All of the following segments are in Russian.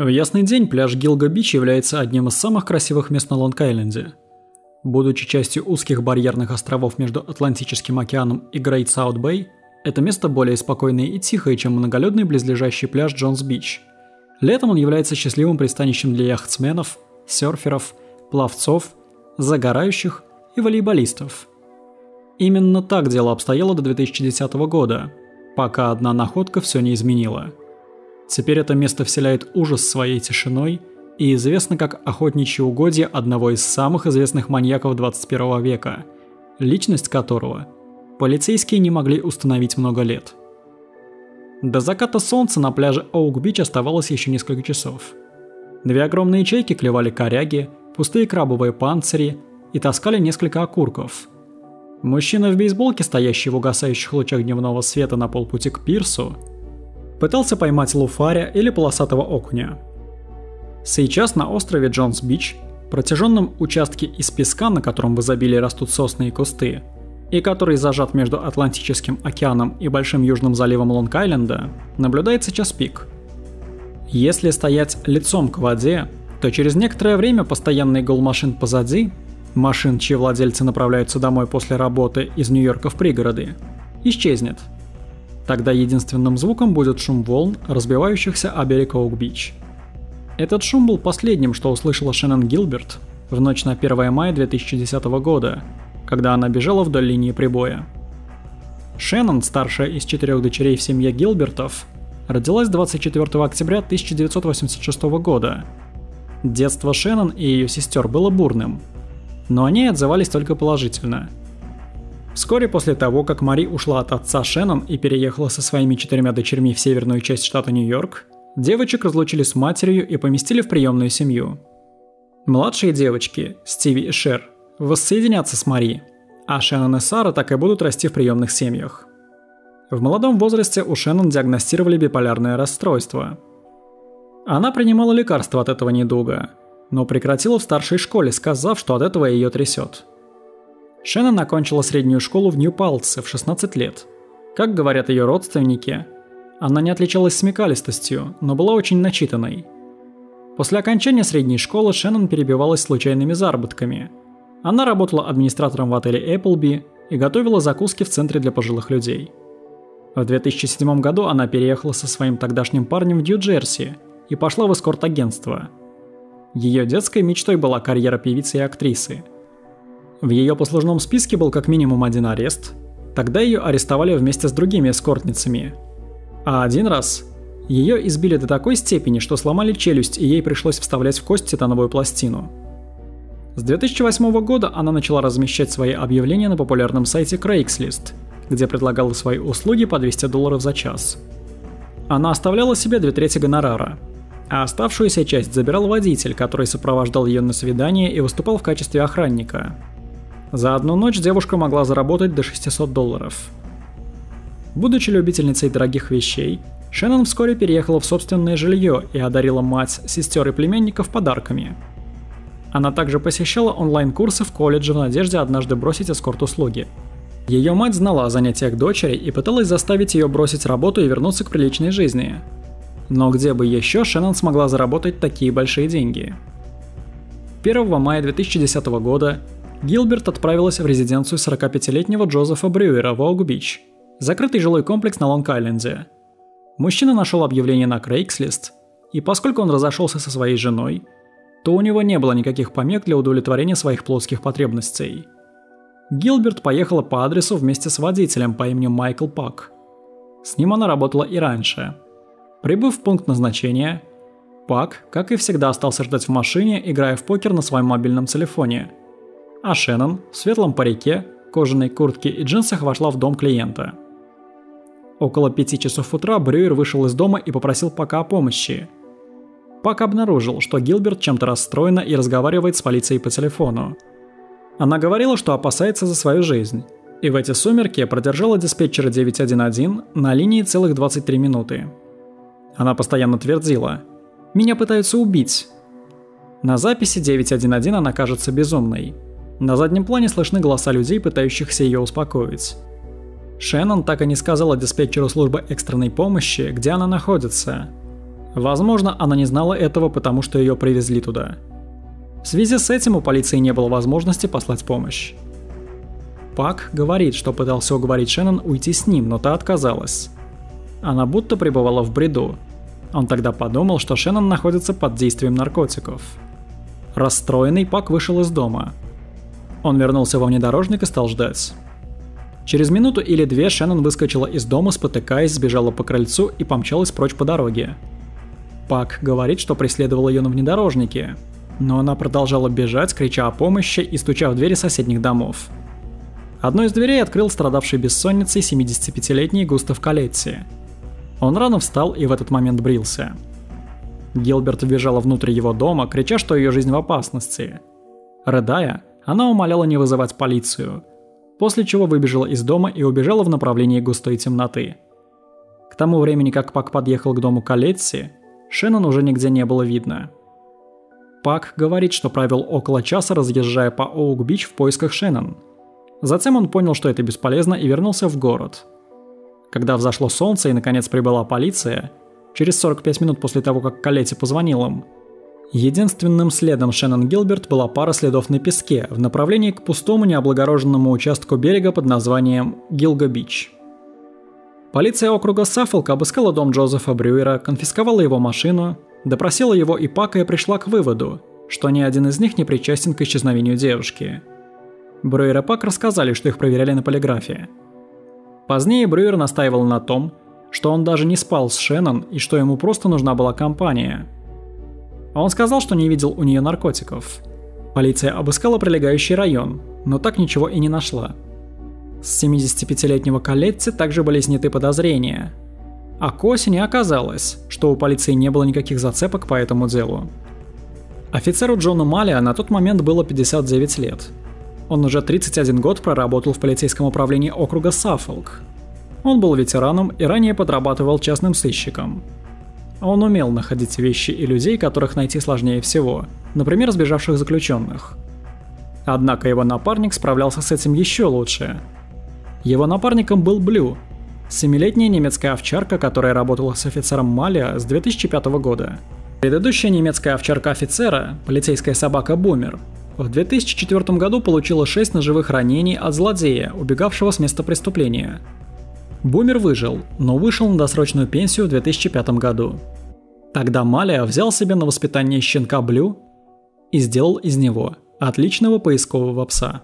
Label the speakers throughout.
Speaker 1: В ясный день пляж Гилго-Бич является одним из самых красивых мест на Лонг-Айленде. Будучи частью узких барьерных островов между Атлантическим океаном и Грейт Саут-Бэй, это место более спокойное и тихое, чем многолюдный близлежащий пляж Джонс-Бич. Летом он является счастливым пристанищем для яхтсменов, серферов, пловцов, загорающих и волейболистов. Именно так дело обстояло до 2010 года, пока одна находка все не изменила. Теперь это место вселяет ужас своей тишиной и известно как охотничье угодье одного из самых известных маньяков 21 века, личность которого полицейские не могли установить много лет. До заката солнца на пляже Оук-Бич оставалось еще несколько часов. Две огромные чайки клевали коряги, пустые крабовые панцири и таскали несколько окурков. Мужчина в бейсболке, стоящий в угасающих лучах дневного света на полпути к пирсу, пытался поймать луфаря или полосатого окуня. Сейчас на острове Джонс-Бич, протяженном участке из песка, на котором в изобилии растут сосны и кусты, и который зажат между Атлантическим океаном и Большим Южным заливом Лонг-Айленда, наблюдается час пик. Если стоять лицом к воде, то через некоторое время постоянный гул машин позади, машин, чьи владельцы направляются домой после работы из Нью-Йорка в пригороды, исчезнет. Тогда единственным звуком будет шум волн, разбивающихся о берег Оук-Бич. Этот шум был последним, что услышала Шеннон Гилберт в ночь на 1 мая 2010 года, когда она бежала вдоль линии прибоя. Шеннон, старшая из четырех дочерей в семье Гилбертов, родилась 24 октября 1986 года. Детство Шеннон и ее сестер было бурным, но они отзывались только положительно. Вскоре после того, как Мари ушла от отца Шеннон и переехала со своими четырьмя дочерьми в северную часть штата Нью-Йорк, Девочек разлучили с матерью и поместили в приемную семью. Младшие девочки, Стиви и Шер, воссоединятся с Мари, а Шеннон и Сара так и будут расти в приемных семьях. В молодом возрасте у Шеннон диагностировали биполярное расстройство. Она принимала лекарства от этого недуга, но прекратила в старшей школе, сказав, что от этого ее трясет. Шеннон окончила среднюю школу в Нью-Палце в 16 лет. Как говорят ее родственники – она не отличалась смекалистостью, но была очень начитанной. После окончания средней школы Шеннон перебивалась случайными заработками. Она работала администратором в отеле Appleby и готовила закуски в центре для пожилых людей. В 2007 году она переехала со своим тогдашним парнем в Нью-Джерси и пошла в эскорт-агентство. Ее детской мечтой была карьера певицы и актрисы. В ее послужном списке был как минимум один арест. Тогда ее арестовали вместе с другими эскортницами – а один раз ее избили до такой степени, что сломали челюсть и ей пришлось вставлять в кость титановую пластину. С 2008 года она начала размещать свои объявления на популярном сайте Craigslist, где предлагала свои услуги по 200 долларов за час. Она оставляла себе две трети гонорара, а оставшуюся часть забирал водитель, который сопровождал ее на свидание и выступал в качестве охранника. За одну ночь девушка могла заработать до 600 долларов – Будучи любительницей дорогих вещей, Шеннон вскоре переехала в собственное жилье и одарила мать, сестер и племянников подарками. Она также посещала онлайн-курсы в колледже в надежде однажды бросить эскорт-услуги. Ее мать знала о занятиях дочери и пыталась заставить ее бросить работу и вернуться к приличной жизни. Но где бы еще Шеннон смогла заработать такие большие деньги? 1 мая 2010 года Гилберт отправилась в резиденцию 45-летнего Джозефа Брюера в Оуг-Бич – Закрытый жилой комплекс на Лонг-Айленде. Мужчина нашел объявление на Craigslist, и поскольку он разошелся со своей женой, то у него не было никаких помех для удовлетворения своих плотских потребностей. Гилберт поехала по адресу вместе с водителем по имени Майкл Пак. С ним она работала и раньше. Прибыв в пункт назначения, Пак, как и всегда, остался ждать в машине, играя в покер на своем мобильном телефоне. А Шеннон в светлом парике, кожаной куртке и джинсах вошла в дом клиента – Около пяти часов утра Брюер вышел из дома и попросил Пака о помощи. Пак обнаружил, что Гилберт чем-то расстроена и разговаривает с полицией по телефону. Она говорила, что опасается за свою жизнь. И в эти сумерки продержала диспетчера 911 на линии целых 23 минуты. Она постоянно твердила «Меня пытаются убить». На записи 911 она кажется безумной. На заднем плане слышны голоса людей, пытающихся ее успокоить. Шеннон так и не сказала диспетчеру службы экстренной помощи, где она находится. Возможно, она не знала этого, потому что ее привезли туда. В связи с этим у полиции не было возможности послать помощь. Пак говорит, что пытался уговорить Шеннон уйти с ним, но та отказалась. Она будто пребывала в бреду. Он тогда подумал, что Шеннон находится под действием наркотиков. Расстроенный, Пак вышел из дома. Он вернулся во внедорожник и стал ждать. Через минуту или две Шеннон выскочила из дома, спотыкаясь, сбежала по крыльцу и помчалась прочь по дороге. Пак говорит, что преследовал ее на внедорожнике, но она продолжала бежать, крича о помощи и стуча в двери соседних домов. Одну из дверей открыл страдавший бессонницей 75-летний Густав Калетти. Он рано встал и в этот момент брился. Гилберт вбежала внутрь его дома, крича, что ее жизнь в опасности. Рыдая, она умоляла не вызывать полицию, после чего выбежала из дома и убежала в направлении густой темноты. К тому времени, как Пак подъехал к дому Калетти, Шеннон уже нигде не было видно. Пак говорит, что провел около часа, разъезжая по Оук-Бич в поисках Шеннон – Затем он понял, что это бесполезно и вернулся в город. Когда взошло солнце и наконец прибыла полиция, через 45 минут после того, как Калетти позвонил им, единственным следом Шеннон Гилберт была пара следов на песке в направлении к пустому необлагороженному участку берега под названием Гилго-Бич. Полиция округа Саффолк обыскала дом Джозефа Брюера, конфисковала его машину, допросила его и Пака и пришла к выводу, что ни один из них не причастен к исчезновению девушки – Брюер и Пак рассказали, что их проверяли на полиграфе. Позднее Брюер настаивал на том, что он даже не спал с Шеннон и что ему просто нужна была компания. Он сказал, что не видел у нее наркотиков. Полиция обыскала прилегающий район, но так ничего и не нашла. С 75-летнего Калетти также были сняты подозрения. А к осени оказалось, что у полиции не было никаких зацепок по этому делу. Офицеру Джону Малия на тот момент было 59 лет – он уже 31 год проработал в полицейском управлении округа Саффолк. Он был ветераном и ранее подрабатывал частным сыщиком. Он умел находить вещи и людей, которых найти сложнее всего, например, сбежавших заключенных. Однако его напарник справлялся с этим еще лучше. Его напарником был Блю, семилетняя немецкая овчарка, которая работала с офицером Малия с 2005 года. Предыдущая немецкая овчарка офицера, полицейская собака Бумер, в 2004 году получила 6 ножевых ранений от злодея, убегавшего с места преступления. Бумер выжил, но вышел на досрочную пенсию в 2005 году. Тогда Малия взял себе на воспитание щенка Блю и сделал из него отличного поискового пса.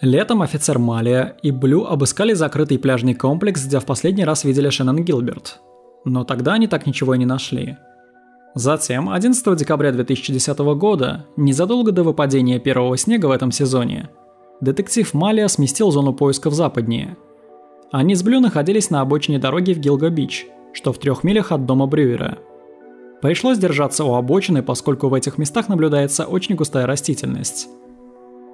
Speaker 1: Летом офицер Малия и Блю обыскали закрытый пляжный комплекс, где в последний раз видели Шеннон Гилберт. Но тогда они так ничего и не нашли – Затем, 11 декабря 2010 года, незадолго до выпадения первого снега в этом сезоне, детектив Малия сместил зону поиска в западнее. Они с Блю находились на обочине дороги в Гилго-Бич, что в трех милях от дома Брюера. Пришлось держаться у обочины, поскольку в этих местах наблюдается очень густая растительность.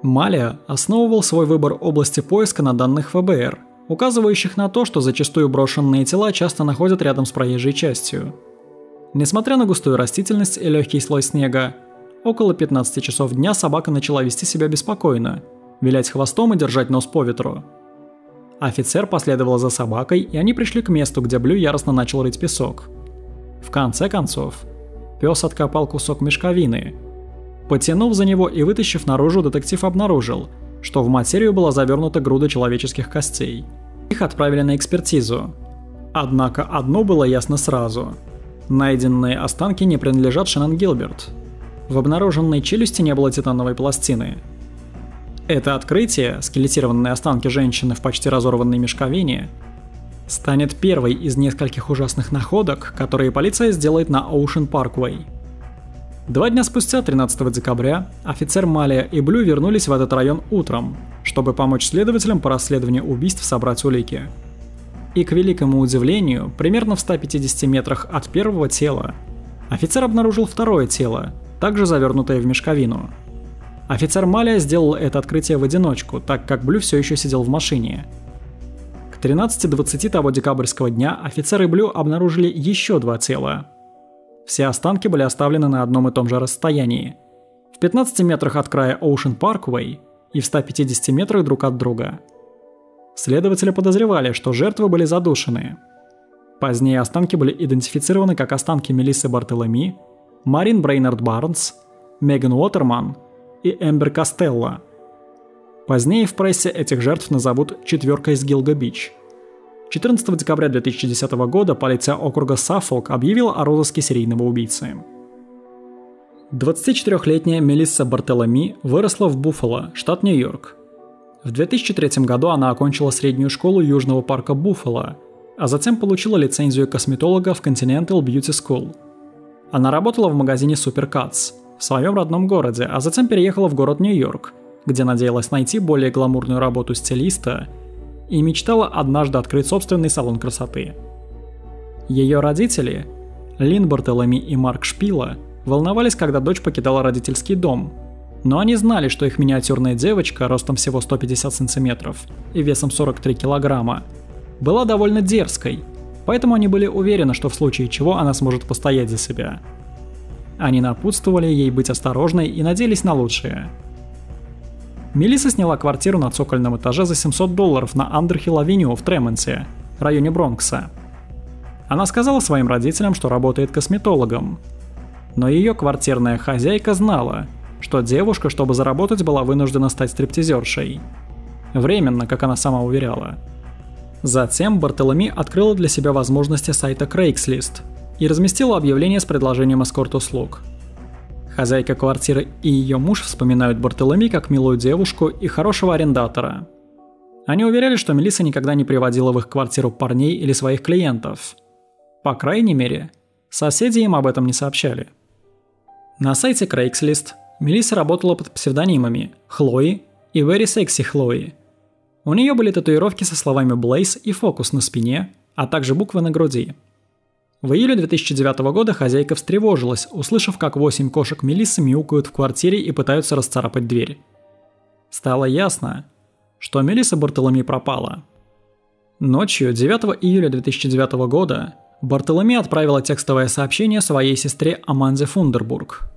Speaker 1: Малия основывал свой выбор области поиска на данных ФБР, указывающих на то, что зачастую брошенные тела часто находят рядом с проезжей частью – Несмотря на густую растительность и легкий слой снега, около 15 часов дня собака начала вести себя беспокойно, вилять хвостом и держать нос по ветру. Офицер последовал за собакой, и они пришли к месту, где Блю яростно начал рыть песок. В конце концов, пес откопал кусок мешковины. Потянув за него и вытащив наружу, детектив обнаружил, что в материю была завернута груда человеческих костей. Их отправили на экспертизу. Однако одно было ясно сразу – Найденные останки не принадлежат Шеннон Гилберт. В обнаруженной челюсти не было титановой пластины. Это открытие, скелетированные останки женщины в почти разорванной мешковине, станет первой из нескольких ужасных находок, которые полиция сделает на Ocean Parkway. Два дня спустя, 13 декабря, офицер Малия и Блю вернулись в этот район утром, чтобы помочь следователям по расследованию убийств собрать улики. И к великому удивлению, примерно в 150 метрах от первого тела, офицер обнаружил второе тело, также завернутое в мешковину. Офицер Малия сделал это открытие в одиночку, так как Блю все еще сидел в машине. К 13.20 того декабрьского дня офицер и Блю обнаружили еще два тела. Все останки были оставлены на одном и том же расстоянии. В 15 метрах от края Ocean Parkway и в 150 метрах друг от друга – Следователи подозревали, что жертвы были задушены. Позднее останки были идентифицированы как останки Мелиссы Бартоломи, Марин Брейнард Барнс, Меган Уотерман и Эмбер Костелло. Позднее в прессе этих жертв назовут «четверка из Гилга-Бич». 14 декабря 2010 года полиция округа Саффолк объявила о розыске серийного убийцы. 24-летняя Мелисса Бартоломи выросла в Буффало, штат Нью-Йорк. В 2003 году она окончила среднюю школу Южного парка Буффало, а затем получила лицензию косметолога в Continental Beauty School. Она работала в магазине Supercuts в своем родном городе, а затем переехала в город Нью-Йорк, где надеялась найти более гламурную работу стилиста и мечтала однажды открыть собственный салон красоты. Ее родители, Лин Бартоломи и Марк Шпила, волновались, когда дочь покидала родительский дом. Но они знали, что их миниатюрная девочка, ростом всего 150 сантиметров и весом 43 килограмма, была довольно дерзкой, поэтому они были уверены, что в случае чего она сможет постоять за себя. Они напутствовали ей быть осторожной и надеялись на лучшее. Мелисса сняла квартиру на цокольном этаже за 700 долларов на Андерхилл-авеню в Тременте, районе Бронкса. Она сказала своим родителям, что работает косметологом, но ее квартирная хозяйка знала, что девушка, чтобы заработать, была вынуждена стать стриптизершей. Временно, как она сама уверяла. Затем Бартоломи открыла для себя возможности сайта Craigslist и разместила объявление с предложением эскорт-услуг. Хозяйка квартиры и ее муж вспоминают Бартоломи как милую девушку и хорошего арендатора. Они уверяли, что Мелисса никогда не приводила в их квартиру парней или своих клиентов. По крайней мере, соседи им об этом не сообщали. На сайте Craigslist Мелисса работала под псевдонимами Хлои и Very Sexy Хлои. У нее были татуировки со словами Blaze и фокус на спине, а также буквы на груди. В июле 2009 года хозяйка встревожилась, услышав, как 8 кошек Мелиссы мяукают в квартире и пытаются расцарапать дверь. Стало ясно, что Мелисса Бартоломи пропала. Ночью 9 июля 2009 года Бартоломи отправила текстовое сообщение своей сестре Аманде Фундербург.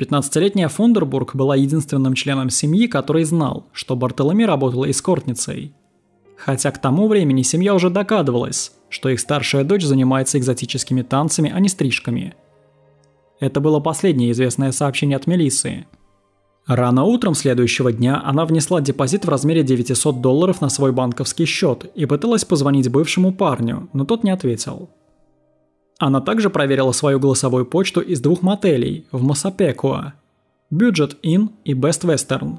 Speaker 1: 15-летняя Фундербург была единственным членом семьи, который знал, что Бартоломи работала эскортницей. Хотя к тому времени семья уже догадывалась, что их старшая дочь занимается экзотическими танцами, а не стрижками. Это было последнее известное сообщение от Мелисы. Рано утром следующего дня она внесла депозит в размере 900 долларов на свой банковский счет и пыталась позвонить бывшему парню, но тот не ответил. Она также проверила свою голосовую почту из двух мотелей в Масапекуа – Budget Inn и Best Western.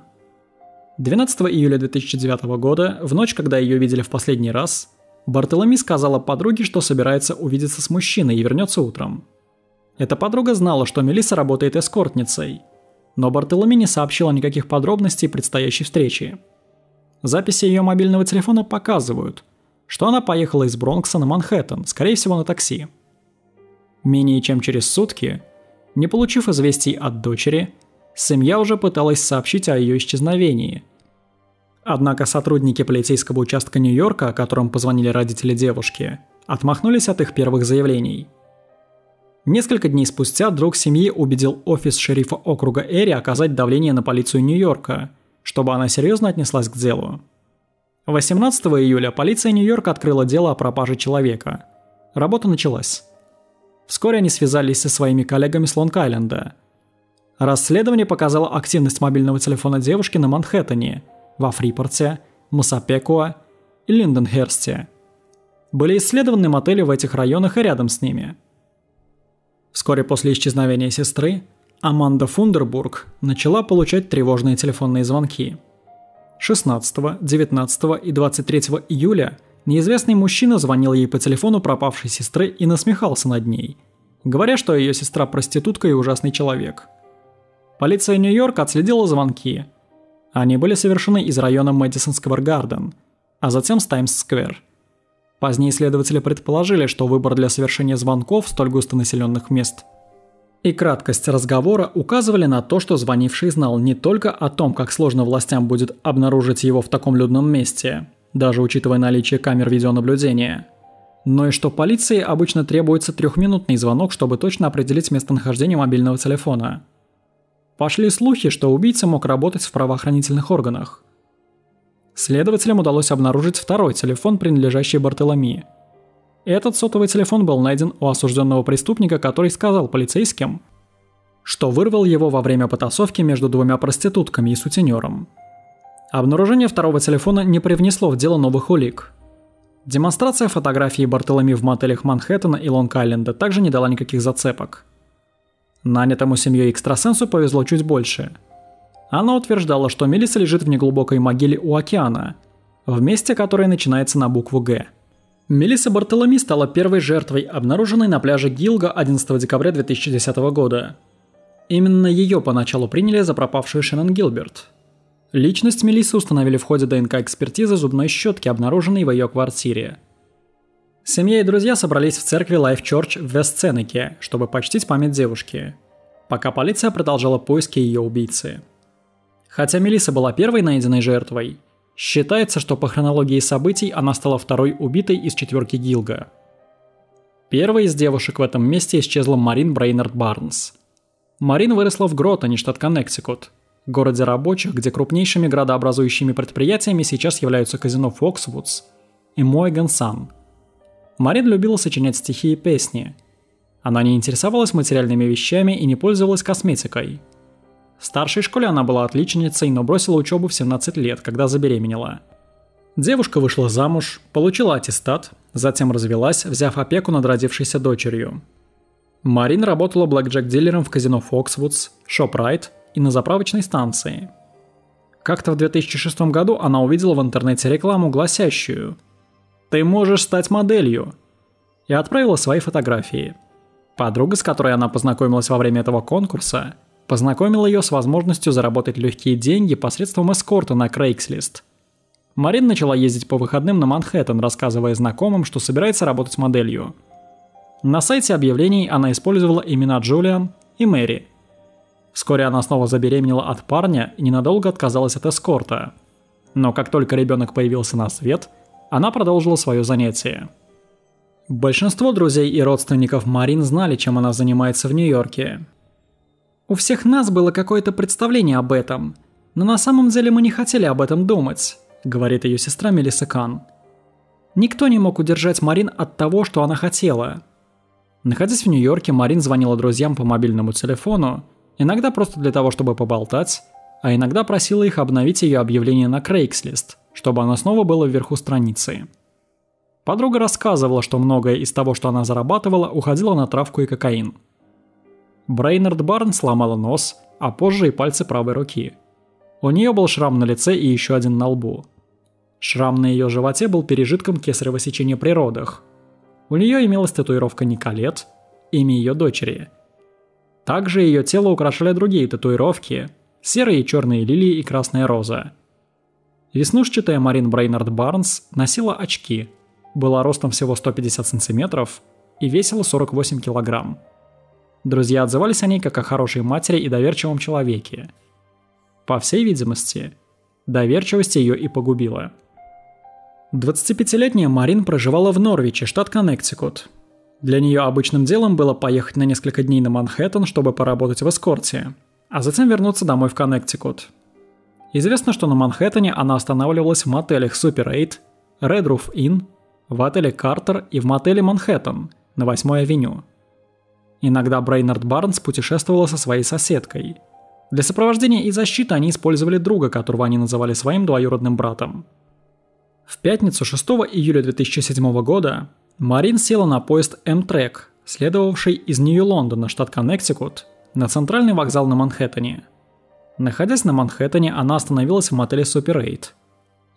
Speaker 1: 12 июля 2009 года, в ночь, когда ее видели в последний раз, Бартоломи сказала подруге, что собирается увидеться с мужчиной и вернется утром. Эта подруга знала, что Мелисса работает эскортницей, но Бартоломи не сообщила никаких подробностей предстоящей встречи. Записи ее мобильного телефона показывают, что она поехала из Бронкса на Манхэттен, скорее всего на такси. Менее чем через сутки, не получив известий от дочери, семья уже пыталась сообщить о ее исчезновении. Однако сотрудники полицейского участка Нью-Йорка, которым позвонили родители девушки, отмахнулись от их первых заявлений. Несколько дней спустя друг семьи убедил офис шерифа округа Эри оказать давление на полицию Нью-Йорка, чтобы она серьезно отнеслась к делу. 18 июля полиция Нью-Йорка открыла дело о пропаже человека. Работа началась. Вскоре они связались со своими коллегами с Лонг-Айленда. Расследование показало активность мобильного телефона девушки на Манхэттене, во Фрипорте, Масапекуа и Линденхерсте. Были исследованы мотели в этих районах и рядом с ними. Вскоре после исчезновения сестры Аманда Фундербург начала получать тревожные телефонные звонки. 16, 19 и 23 июля – Неизвестный мужчина звонил ей по телефону пропавшей сестры и насмехался над ней, говоря, что ее сестра проститутка и ужасный человек. Полиция Нью-Йорка отследила звонки. Они были совершены из района Мэдисон Сквер Гарден, а затем с Таймс-сквер. Позднее следователи предположили, что выбор для совершения звонков столь густонаселенных мест и краткость разговора указывали на то, что звонивший знал не только о том, как сложно властям будет обнаружить его в таком людном месте – даже учитывая наличие камер видеонаблюдения. Но и что полиции обычно требуется трехминутный звонок, чтобы точно определить местонахождение мобильного телефона. Пошли слухи, что убийца мог работать в правоохранительных органах. Следователям удалось обнаружить второй телефон, принадлежащий Бартоломи. Этот сотовый телефон был найден у осужденного преступника, который сказал полицейским, что вырвал его во время потасовки между двумя проститутками и сутенером. Обнаружение второго телефона не привнесло в дело новых улик. Демонстрация фотографий Бартоломи в мотелях Манхэттена и Лонг-Айленда также не дала никаких зацепок. Нанятому семьей экстрасенсу повезло чуть больше. Она утверждала, что Мелисса лежит в неглубокой могиле у океана, в месте, которое начинается на букву «Г». Мелисса Бартоломи стала первой жертвой, обнаруженной на пляже Гилга 11 декабря 2010 года – Именно ее поначалу приняли за пропавшую Шеннон Гилберт. Личность Мелиссы установили в ходе ДНК-экспертизы зубной щетки, обнаруженной в ее квартире. Семья и друзья собрались в церкви Life Church в Вестсенеке, чтобы почтить память девушки, пока полиция продолжала поиски ее убийцы. Хотя Мелисса была первой найденной жертвой, считается, что по хронологии событий она стала второй убитой из четверки Гилга. Первой из девушек в этом месте исчезла Марин Брейнард Барнс – Марин выросла в Гротоне, штат Коннектикут, городе рабочих, где крупнейшими градообразующими предприятиями сейчас являются казино Фоксвудс и Мойган Сан. Марин любила сочинять стихи и песни. Она не интересовалась материальными вещами и не пользовалась косметикой. В старшей школе она была отличницей, но бросила учебу в 17 лет, когда забеременела. Девушка вышла замуж, получила аттестат, затем развелась, взяв опеку над родившейся дочерью – Марин работала блэкджек-дилером в казино Foxwoods, ShopRite и на заправочной станции. Как-то в 2006 году она увидела в интернете рекламу, гласящую «Ты можешь стать моделью» и отправила свои фотографии. Подруга, с которой она познакомилась во время этого конкурса, познакомила ее с возможностью заработать легкие деньги посредством эскорта на Craigslist. Марин начала ездить по выходным на Манхэттен, рассказывая знакомым, что собирается работать моделью – на сайте объявлений она использовала имена Джулиан и Мэри. Вскоре она снова забеременела от парня и ненадолго отказалась от эскорта. Но как только ребенок появился на свет, она продолжила свое занятие. Большинство друзей и родственников Марин знали, чем она занимается в Нью-Йорке. У всех нас было какое-то представление об этом, но на самом деле мы не хотели об этом думать, говорит ее сестра Мелисса Кан. Никто не мог удержать Марин от того, что она хотела – Находясь в Нью-Йорке, Марин звонила друзьям по мобильному телефону, иногда просто для того, чтобы поболтать, а иногда просила их обновить ее объявление на Craigslist, чтобы оно снова было вверху страницы. Подруга рассказывала, что многое из того, что она зарабатывала, уходило на травку и кокаин. Брейнард Барн сломала нос, а позже и пальцы правой руки. У нее был шрам на лице и еще один на лбу. Шрам на ее животе был пережитком кесарево сечения при родах – у нее имелась татуировка Николет, имя ее дочери. Также ее тело украшали другие татуировки – серые и черные лилии и красная роза. Веснушчатая Марин Брейнард Барнс носила очки, была ростом всего 150 сантиметров и весила 48 килограмм. Друзья отзывались о ней как о хорошей матери и доверчивом человеке. По всей видимости, доверчивость ее и погубила – 25-летняя Марин проживала в Норвиче, штат Коннектикут. Для нее обычным делом было поехать на несколько дней на Манхэттен, чтобы поработать в эскорте, а затем вернуться домой в Коннектикут. Известно, что на Манхэттене она останавливалась в мотелях Super 8, Red Roof Inn, в отеле Картер и в мотеле Манхэттен на 8-й авеню. Иногда Брейнард Барнс путешествовала со своей соседкой. Для сопровождения и защиты они использовали друга, которого они называли своим двоюродным братом – в пятницу 6 июля 2007 года Марин села на поезд М-Трек, следовавший из Нью-Лондона, штат Коннектикут, на центральный вокзал на Манхэттене. Находясь на Манхэттене, она остановилась в мотеле Super 8.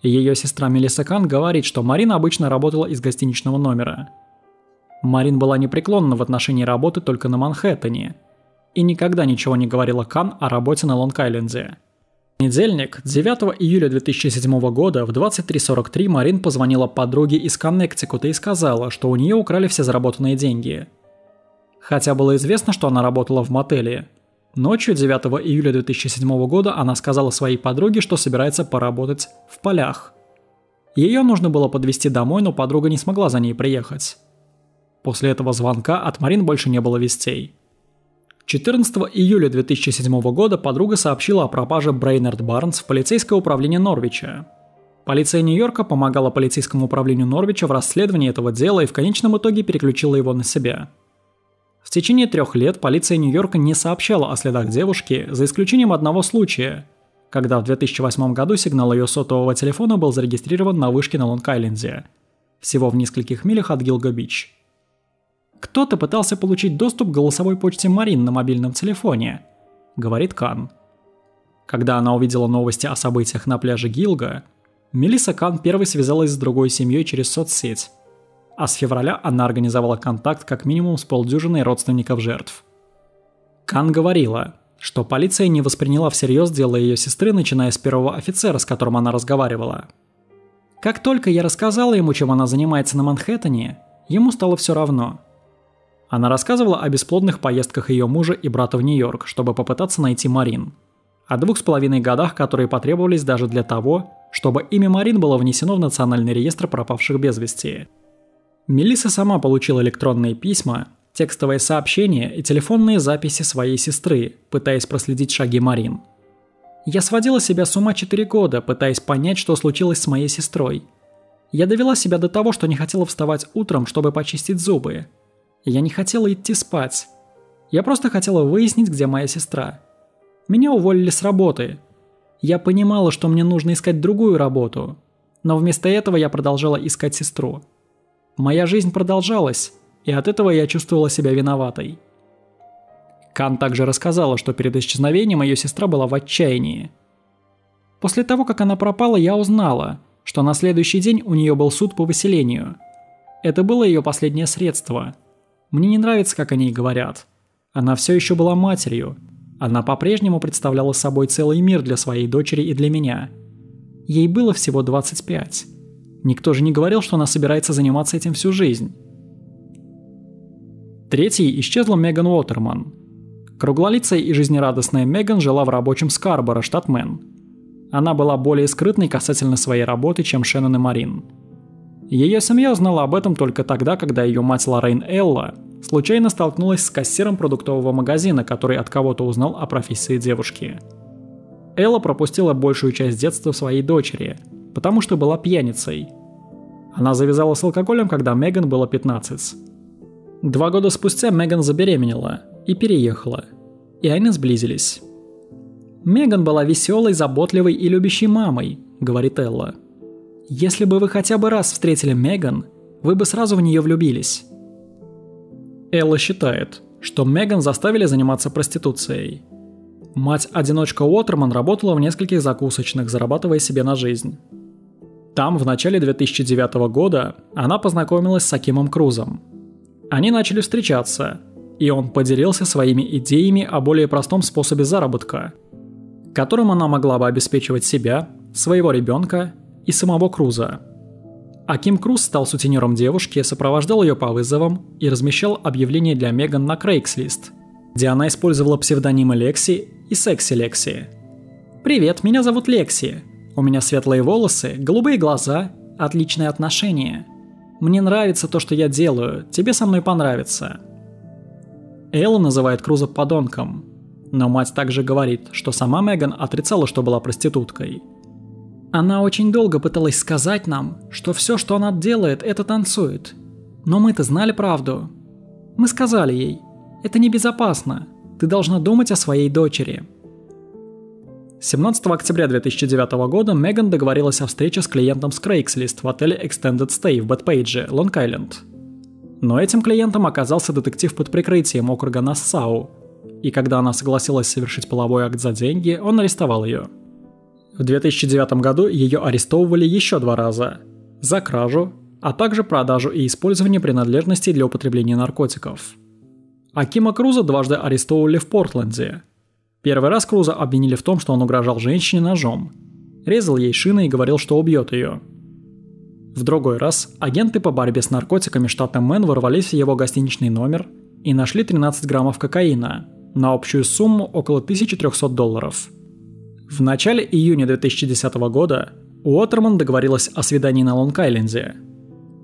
Speaker 1: Ее сестра Мелисса Кан говорит, что Марин обычно работала из гостиничного номера. Марин была непреклонна в отношении работы только на Манхэттене и никогда ничего не говорила Кан о работе на Лонг-Айленде – Недельник, 9 июля 2007 года в 23.43 Марин позвонила подруге из Коннектикута и сказала, что у нее украли все заработанные деньги. Хотя было известно, что она работала в мотеле. Ночью 9 июля 2007 года она сказала своей подруге, что собирается поработать в полях. Ее нужно было подвести домой, но подруга не смогла за ней приехать. После этого звонка от Марин больше не было вестей. 14 июля 2007 года подруга сообщила о пропаже Брейнард Барнс в полицейское управление Норвича. Полиция Нью-Йорка помогала полицейскому управлению Норвича в расследовании этого дела и в конечном итоге переключила его на себя. Течение трех лет полиция Нью-Йорка не сообщала о следах девушки, за исключением одного случая, когда в 2008 году сигнал ее сотового телефона был зарегистрирован на вышке на Лонг-Айленде, всего в нескольких милях от Гилго-Бич. Кто-то пытался получить доступ к голосовой почте Марин на мобильном телефоне, говорит Кан. Когда она увидела новости о событиях на пляже Гилга, Мелисса Кан первой связалась с другой семьей через соцсеть. А с февраля она организовала контакт как минимум с полдюжиной родственников жертв. Кан говорила, что полиция не восприняла всерьез дело ее сестры, начиная с первого офицера, с которым она разговаривала. Как только я рассказала ему, чем она занимается на Манхэттене, ему стало все равно. Она рассказывала о бесплодных поездках ее мужа и брата в Нью-Йорк, чтобы попытаться найти Марин. О двух с половиной годах, которые потребовались даже для того, чтобы имя Марин было внесено в Национальный реестр пропавших без вести. Мелисса сама получила электронные письма, текстовые сообщения и телефонные записи своей сестры, пытаясь проследить шаги Марин. Я сводила себя с ума 4 года, пытаясь понять, что случилось с моей сестрой. Я довела себя до того, что не хотела вставать утром, чтобы почистить зубы. Я не хотела идти спать. Я просто хотела выяснить, где моя сестра. Меня уволили с работы, я понимала, что мне нужно искать другую работу, но вместо этого я продолжала искать сестру. Моя жизнь продолжалась, и от этого я чувствовала себя виноватой. Кан также рассказала, что перед исчезновением ее сестра была в отчаянии. После того, как она пропала, я узнала, что на следующий день у нее был суд по выселению. Это было ее последнее средство. Мне не нравится, как они говорят. Она все еще была матерью, она по-прежнему представляла собой целый мир для своей дочери и для меня. Ей было всего 25. Никто же не говорил, что она собирается заниматься этим всю жизнь. Третьей исчезла Меган Уотерман. Круглолицая и жизнерадостная Меган жила в рабочем Скарборо, штат Мэн. Она была более скрытной касательно своей работы, чем Шеннон и Марин. Ее семья узнала об этом только тогда, когда ее мать Лоррейн Элла случайно столкнулась с кассиром продуктового магазина, который от кого-то узнал о профессии девушки. Элла пропустила большую часть детства своей дочери, потому что была пьяницей. Она завязала с алкоголем, когда Меган было 15. Два года спустя Меган забеременела и переехала, и они сблизились. Меган была веселой, заботливой и любящей мамой, говорит Элла. Если бы вы хотя бы раз встретили Меган, вы бы сразу в нее влюбились. Элла считает, что Меган заставили заниматься проституцией. Мать-одиночка Уотерман работала в нескольких закусочных, зарабатывая себе на жизнь. Там в начале 2009 года она познакомилась с Акимом Крузом. Они начали встречаться, и он поделился своими идеями о более простом способе заработка, которым она могла бы обеспечивать себя, своего ребенка и самого Круза – Аким Круз стал сутенером девушки, сопровождал ее по вызовам и размещал объявления для Меган на Craigslist, где она использовала псевдонимы Лекси и Секси Лекси. «Привет, меня зовут Лекси. У меня светлые волосы, голубые глаза, отличные отношения. Мне нравится то, что я делаю, тебе со мной понравится». Элла называет Круза подонком, но мать также говорит, что сама Меган отрицала, что была проституткой – она очень долго пыталась сказать нам, что все, что она делает, это танцует. Но мы-то знали правду. Мы сказали ей, это небезопасно, ты должна думать о своей дочери. 17 октября 2009 года Меган договорилась о встрече с клиентом с Craigslist в отеле Extended Stay в Бэтпейдже, Лонг-Айленд. Но этим клиентом оказался детектив под прикрытием округа Нассау, и когда она согласилась совершить половой акт за деньги, он арестовал ее – в 2009 году ее арестовывали еще два раза за кражу, а также продажу и использование принадлежностей для употребления наркотиков. Акима Круза дважды арестовывали в Портленде. Первый раз Круза обвинили в том, что он угрожал женщине ножом, резал ей шины и говорил, что убьет ее. В другой раз агенты по борьбе с наркотиками штата Мэн ворвались в его гостиничный номер и нашли 13 граммов кокаина на общую сумму около 1300 долларов – в начале июня 2010 года Уотерман договорилась о свидании на Лонг-Айленде.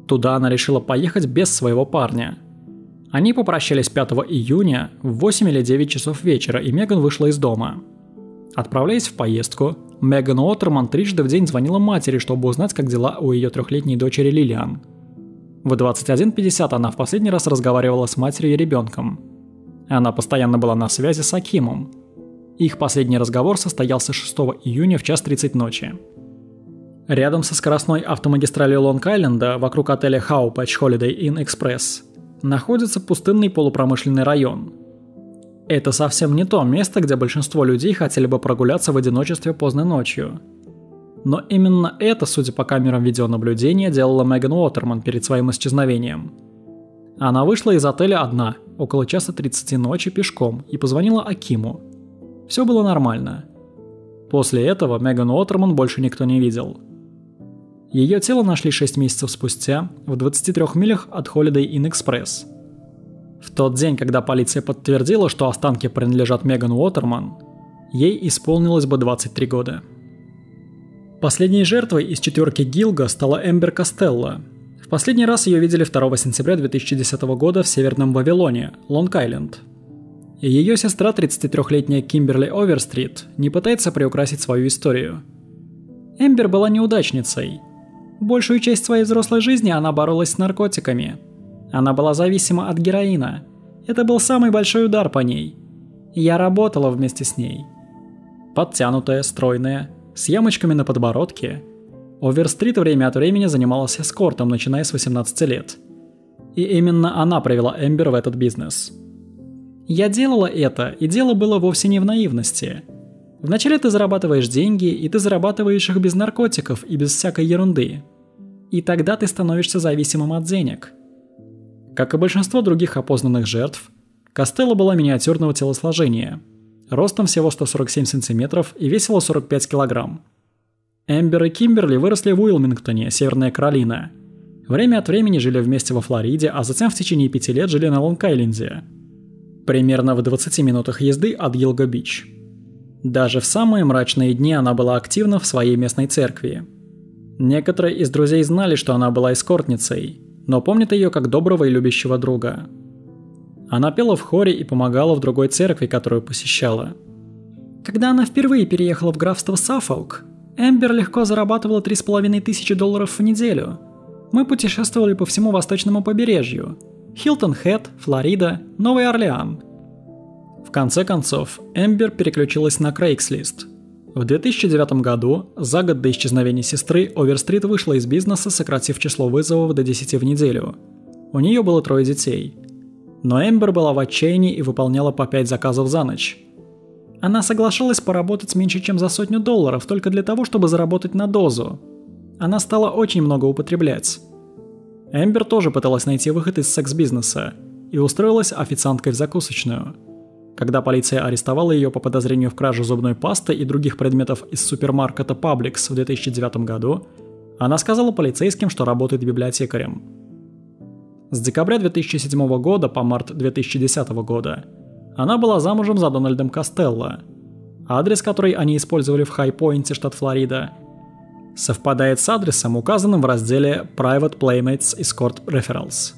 Speaker 1: Туда она решила поехать без своего парня. Они попрощались 5 июня в 8 или 9 часов вечера, и Меган вышла из дома. Отправляясь в поездку, Меган Уоттерман трижды в день звонила матери, чтобы узнать, как дела у ее трехлетней дочери Лилиан. В 21.50 она в последний раз разговаривала с матерью и ребенком. Она постоянно была на связи с Акимом. Их последний разговор состоялся 6 июня в час 30 ночи. Рядом со скоростной автомагистралью Лонг-Айленда, вокруг отеля Хаупэч Holiday Inn Express, находится пустынный полупромышленный район. Это совсем не то место, где большинство людей хотели бы прогуляться в одиночестве поздно ночью. Но именно это, судя по камерам видеонаблюдения, делала Меган Уотерман перед своим исчезновением. Она вышла из отеля одна, около часа 30 ночи пешком, и позвонила Акиму. Все было нормально. После этого Меган Уотерман больше никто не видел – ее тело нашли 6 месяцев спустя в 23 милях от Holiday Inn Express. В тот день, когда полиция подтвердила, что останки принадлежат Меган Уотерман, ей исполнилось бы 23 года. Последней жертвой из четверки Гилга стала Эмбер Костелло. В последний раз ее видели 2 сентября 2010 года в Северном Вавилоне, Лонг-Айленд. Ее сестра, 33-летняя Кимберли Оверстрит, не пытается приукрасить свою историю. Эмбер была неудачницей – Большую часть своей взрослой жизни она боролась с наркотиками. Она была зависима от героина. Это был самый большой удар по ней. Я работала вместе с ней. Подтянутая, стройная, с ямочками на подбородке. Оверстрит время от времени занималась эскортом, начиная с 18 лет. И именно она привела Эмбер в этот бизнес. Я делала это, и дело было вовсе не в наивности. Вначале ты зарабатываешь деньги, и ты зарабатываешь их без наркотиков и без всякой ерунды. И тогда ты становишься зависимым от денег. Как и большинство других опознанных жертв, Костелло была миниатюрного телосложения, ростом всего 147 сантиметров и весила 45 килограмм. Эмбер и Кимберли выросли в Уилмингтоне, Северная Каролина. Время от времени жили вместе во Флориде, а затем в течение пяти лет жили на Лонг-Айленде. Примерно в 20 минутах езды от Йилго-Бич. Даже в самые мрачные дни она была активна в своей местной церкви – Некоторые из друзей знали, что она была эскортницей, но помнят ее как доброго и любящего друга. Она пела в хоре и помогала в другой церкви, которую посещала. Когда она впервые переехала в графство Саффолк, Эмбер легко зарабатывала 3,5 тысячи долларов в неделю. Мы путешествовали по всему восточному побережью. Хилтон Хэт, Флорида, Новый Орлеан. В конце концов, Эмбер переключилась на Craigslist – в 2009 году, за год до исчезновения сестры, Оверстрит вышла из бизнеса, сократив число вызовов до 10 в неделю. У нее было трое детей. Но Эмбер была в отчаянии и выполняла по 5 заказов за ночь. Она соглашалась поработать меньше, чем за сотню долларов, только для того, чтобы заработать на дозу. Она стала очень много употреблять. Эмбер тоже пыталась найти выход из секс-бизнеса и устроилась официанткой в закусочную – когда полиция арестовала ее по подозрению в краже зубной пасты и других предметов из супермаркета Publix в 2009 году, она сказала полицейским, что работает библиотекарем. С декабря 2007 года по март 2010 года она была замужем за Дональдом Костелло. Адрес, который они использовали в Хай-Пойнте, штат Флорида, совпадает с адресом, указанным в разделе Private Playmates Escort Referrals –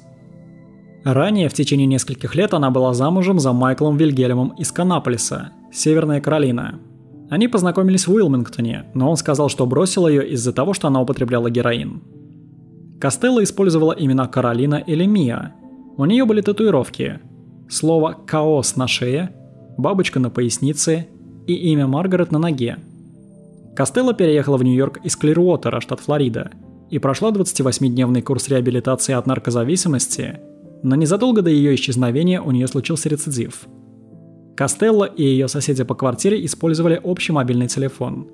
Speaker 1: Ранее, в течение нескольких лет, она была замужем за Майклом Вильгельмом из Канаполиса, Северная Каролина. Они познакомились в Уилмингтоне, но он сказал, что бросил ее из-за того, что она употребляла героин. Костелло использовала имена Каролина или Мия. У нее были татуировки. Слово «каос» на шее, бабочка на пояснице и имя Маргарет на ноге. Костелло переехала в Нью-Йорк из Клируотера, штат Флорида, и прошла 28-дневный курс реабилитации от наркозависимости – но незадолго до ее исчезновения у нее случился рецидив. Костелло и ее соседи по квартире использовали общий мобильный телефон.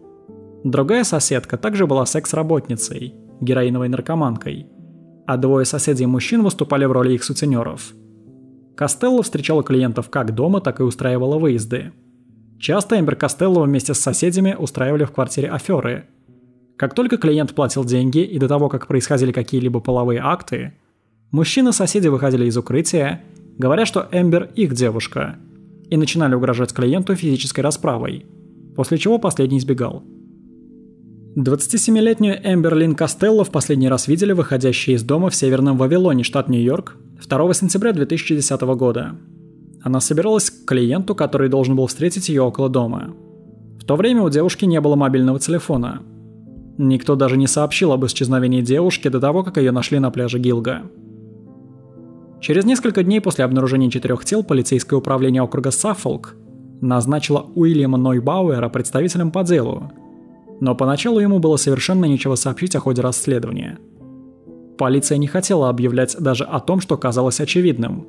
Speaker 1: Другая соседка также была секс-работницей, героиновой наркоманкой, а двое соседей мужчин выступали в роли их сутенеров. Костелло встречала клиентов как дома, так и устраивала выезды. Часто Эмбер Костелло вместе с соседями устраивали в квартире аферы. Как только клиент платил деньги и до того, как происходили какие-либо половые акты – Мужчины-соседи выходили из укрытия, говоря, что Эмбер их девушка, и начинали угрожать клиенту физической расправой, после чего последний избегал. 27-летнюю Эмбер Лин Костелло в последний раз видели выходящей из дома в Северном Вавилоне, штат Нью-Йорк, 2 сентября 2010 года. Она собиралась к клиенту, который должен был встретить ее около дома. В то время у девушки не было мобильного телефона. Никто даже не сообщил об исчезновении девушки до того, как ее нашли на пляже Гилга. Через несколько дней после обнаружения четырех тел полицейское управление округа Саффолк назначило Уильяма Нойбауэра представителем по делу, но поначалу ему было совершенно нечего сообщить о ходе расследования. Полиция не хотела объявлять даже о том, что казалось очевидным,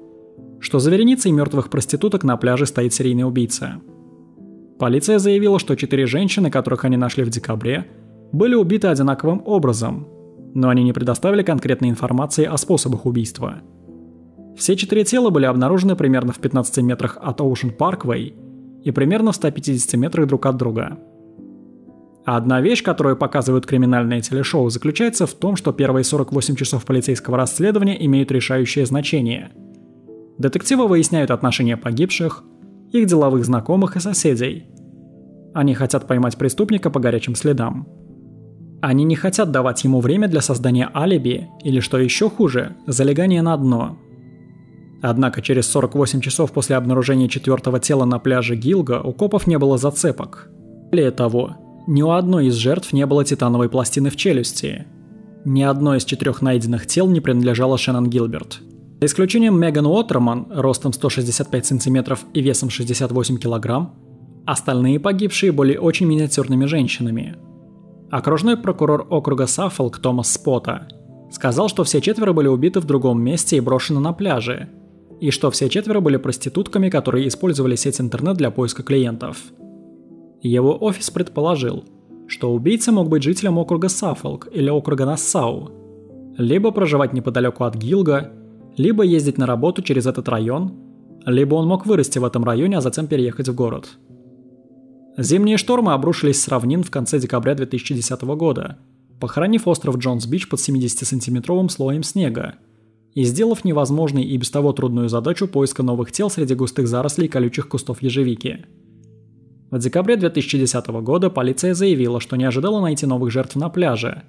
Speaker 1: что за вереницей мертвых проституток на пляже стоит серийный убийца. Полиция заявила, что четыре женщины, которых они нашли в декабре, были убиты одинаковым образом, но они не предоставили конкретной информации о способах убийства – все четыре тела были обнаружены примерно в 15 метрах от Ocean Parkway и примерно в 150 метрах друг от друга. одна вещь, которую показывают криминальные телешоу, заключается в том, что первые 48 часов полицейского расследования имеют решающее значение. Детективы выясняют отношения погибших, их деловых знакомых и соседей. Они хотят поймать преступника по горячим следам. Они не хотят давать ему время для создания алиби или, что еще хуже, залегания на дно – Однако через 48 часов после обнаружения четвертого тела на пляже Гилга у копов не было зацепок. Более того, ни у одной из жертв не было титановой пластины в челюсти. Ни одно из четырех найденных тел не принадлежало Шеннон Гилберт. За исключением Меган Уоттерман, ростом 165 см и весом 68 кг, остальные погибшие были очень миниатюрными женщинами. Окружной прокурор округа Саффолк Томас Спота сказал, что все четверо были убиты в другом месте и брошены на пляже, и что все четверо были проститутками, которые использовали сеть интернет для поиска клиентов. Его офис предположил, что убийца мог быть жителем округа Саффолк или округа Нассау, либо проживать неподалеку от Гилга, либо ездить на работу через этот район, либо он мог вырасти в этом районе, а затем переехать в город. Зимние штормы обрушились с равнин в конце декабря 2010 года, похоронив остров Джонс-Бич под 70-сантиметровым слоем снега – и сделав невозможной и без того трудную задачу поиска новых тел среди густых зарослей колючих кустов ежевики. В декабре 2010 года полиция заявила, что не ожидала найти новых жертв на пляже,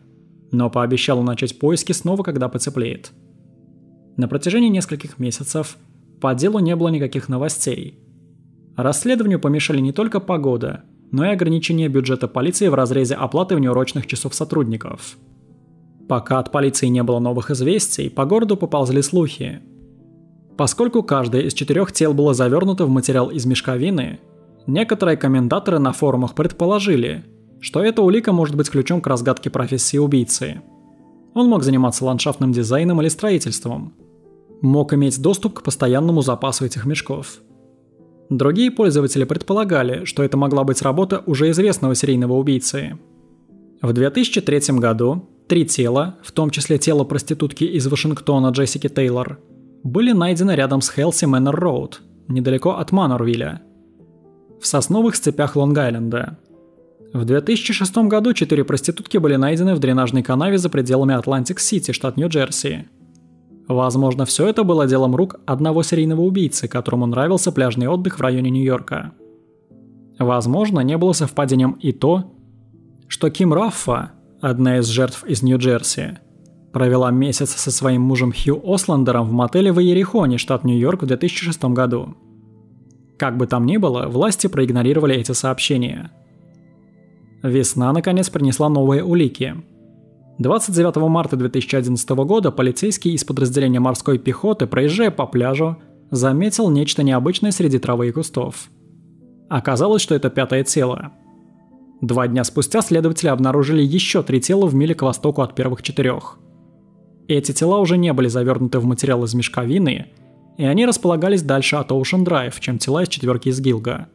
Speaker 1: но пообещала начать поиски снова, когда потеплеет. На протяжении нескольких месяцев по делу не было никаких новостей. Расследованию помешали не только погода, но и ограничение бюджета полиции в разрезе оплаты внеурочных часов сотрудников – Пока от полиции не было новых известий, по городу поползли слухи. Поскольку каждое из четырех тел было завернуто в материал из мешковины, некоторые комментаторы на форумах предположили, что эта улика может быть ключом к разгадке профессии убийцы. Он мог заниматься ландшафтным дизайном или строительством. Мог иметь доступ к постоянному запасу этих мешков. Другие пользователи предполагали, что это могла быть работа уже известного серийного убийцы. В 2003 году Три тела, в том числе тело проститутки из Вашингтона Джессики Тейлор, были найдены рядом с Хелси Мэннер Роуд, недалеко от Манорвилля, в сосновых цепях Лонг-Айленда. В 2006 году четыре проститутки были найдены в дренажной канаве за пределами Атлантик-Сити, штат Нью-Джерси. Возможно, все это было делом рук одного серийного убийцы, которому нравился пляжный отдых в районе Нью-Йорка. Возможно, не было совпадением и то, что Ким Раффа, одна из жертв из Нью-Джерси, провела месяц со своим мужем Хью Осландером в мотеле в Иерихоне, штат Нью-Йорк в 2006 году. Как бы там ни было, власти проигнорировали эти сообщения. Весна наконец принесла новые улики. 29 марта 2011 года полицейский из подразделения морской пехоты, проезжая по пляжу, заметил нечто необычное среди травы и кустов. Оказалось, что это пятое тело – Два дня спустя следователи обнаружили еще три тела в миле к востоку от первых четырех. Эти тела уже не были завернуты в материал из мешковины, и они располагались дальше от Ocean Drive, чем тела из четверки из Гилга.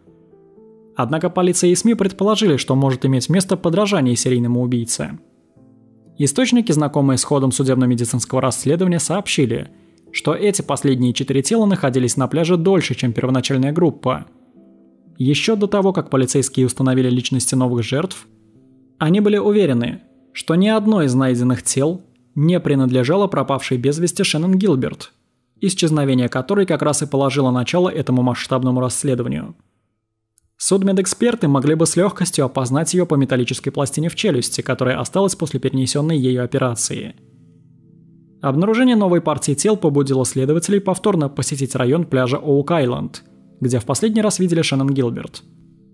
Speaker 1: Однако полиция и СМИ предположили, что может иметь место подражание серийному убийце. Источники, знакомые с ходом судебно-медицинского расследования, сообщили, что эти последние четыре тела находились на пляже дольше, чем первоначальная группа – еще до того, как полицейские установили личности новых жертв, они были уверены, что ни одно из найденных тел не принадлежало пропавшей без вести Шеннон Гилберт, исчезновение которой как раз и положило начало этому масштабному расследованию. Судмедэксперты могли бы с легкостью опознать ее по металлической пластине в челюсти, которая осталась после перенесенной ею операции. Обнаружение новой партии тел побудило следователей повторно посетить район пляжа Оук-Айленд – где в последний раз видели Шеннон Гилберт.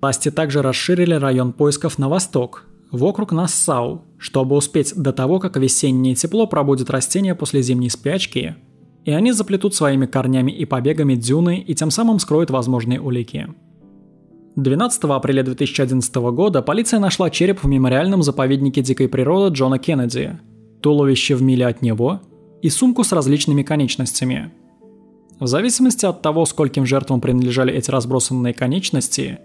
Speaker 1: Власти также расширили район поисков на восток, в округ Нассау, чтобы успеть до того, как весеннее тепло пробудет растения после зимней спячки, и они заплетут своими корнями и побегами дюны и тем самым скроют возможные улики. 12 апреля 2011 года полиция нашла череп в мемориальном заповеднике дикой природы Джона Кеннеди, туловище в миле от него и сумку с различными конечностями. В зависимости от того, скольким жертвам принадлежали эти разбросанные конечности,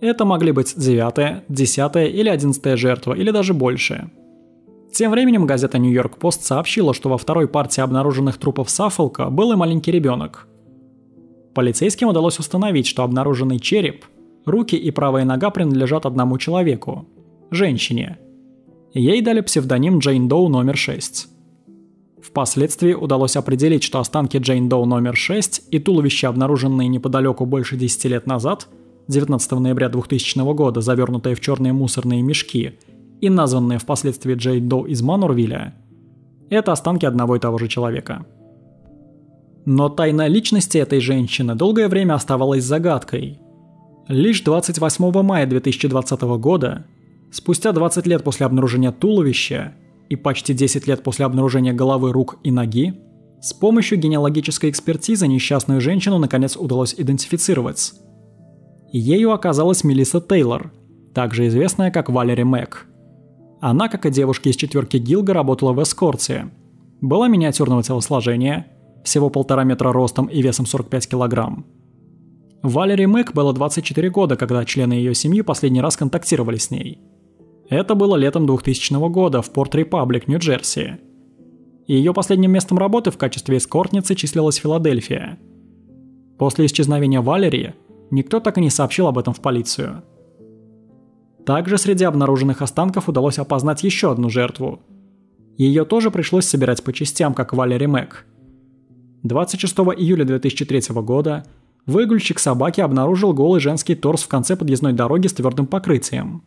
Speaker 1: это могли быть девятая, десятая или одиннадцатая жертва, или даже больше. Тем временем газета «Нью-Йорк Пост» сообщила, что во второй партии обнаруженных трупов Саффолка был и маленький ребенок. Полицейским удалось установить, что обнаруженный череп, руки и правая нога принадлежат одному человеку – женщине. Ей дали псевдоним Джейн Доу номер 6. Впоследствии удалось определить, что останки Джейн Доу номер 6 и туловища, обнаруженные неподалеку больше 10 лет назад – 19 ноября 2000 года, завернутые в черные мусорные мешки и названные впоследствии Джей Доу из Манурвилля, это останки одного и того же человека. Но тайна личности этой женщины долгое время оставалась загадкой. Лишь 28 мая 2020 года, спустя 20 лет после обнаружения туловища и почти 10 лет после обнаружения головы, рук и ноги, с помощью генеалогической экспертизы несчастную женщину наконец удалось идентифицировать – Ею оказалась Мелисса Тейлор, также известная как Валери Мэг. Она, как и девушки из четверки Гилга, работала в эскорте. Была миниатюрного телосложения, всего полтора метра ростом и весом 45 килограмм. Валери Мэг было 24 года, когда члены ее семьи последний раз контактировали с ней. Это было летом 2000 года в Порт-Репаблик, Нью-Джерси. Ее последним местом работы в качестве эскортницы числилась Филадельфия. После исчезновения Валерии Никто так и не сообщил об этом в полицию. Также среди обнаруженных останков удалось опознать еще одну жертву. Ее тоже пришлось собирать по частям, как Валери Мэг. 26 июля 2003 года выгульщик собаки обнаружил голый женский торс в конце подъездной дороги с твердым покрытием.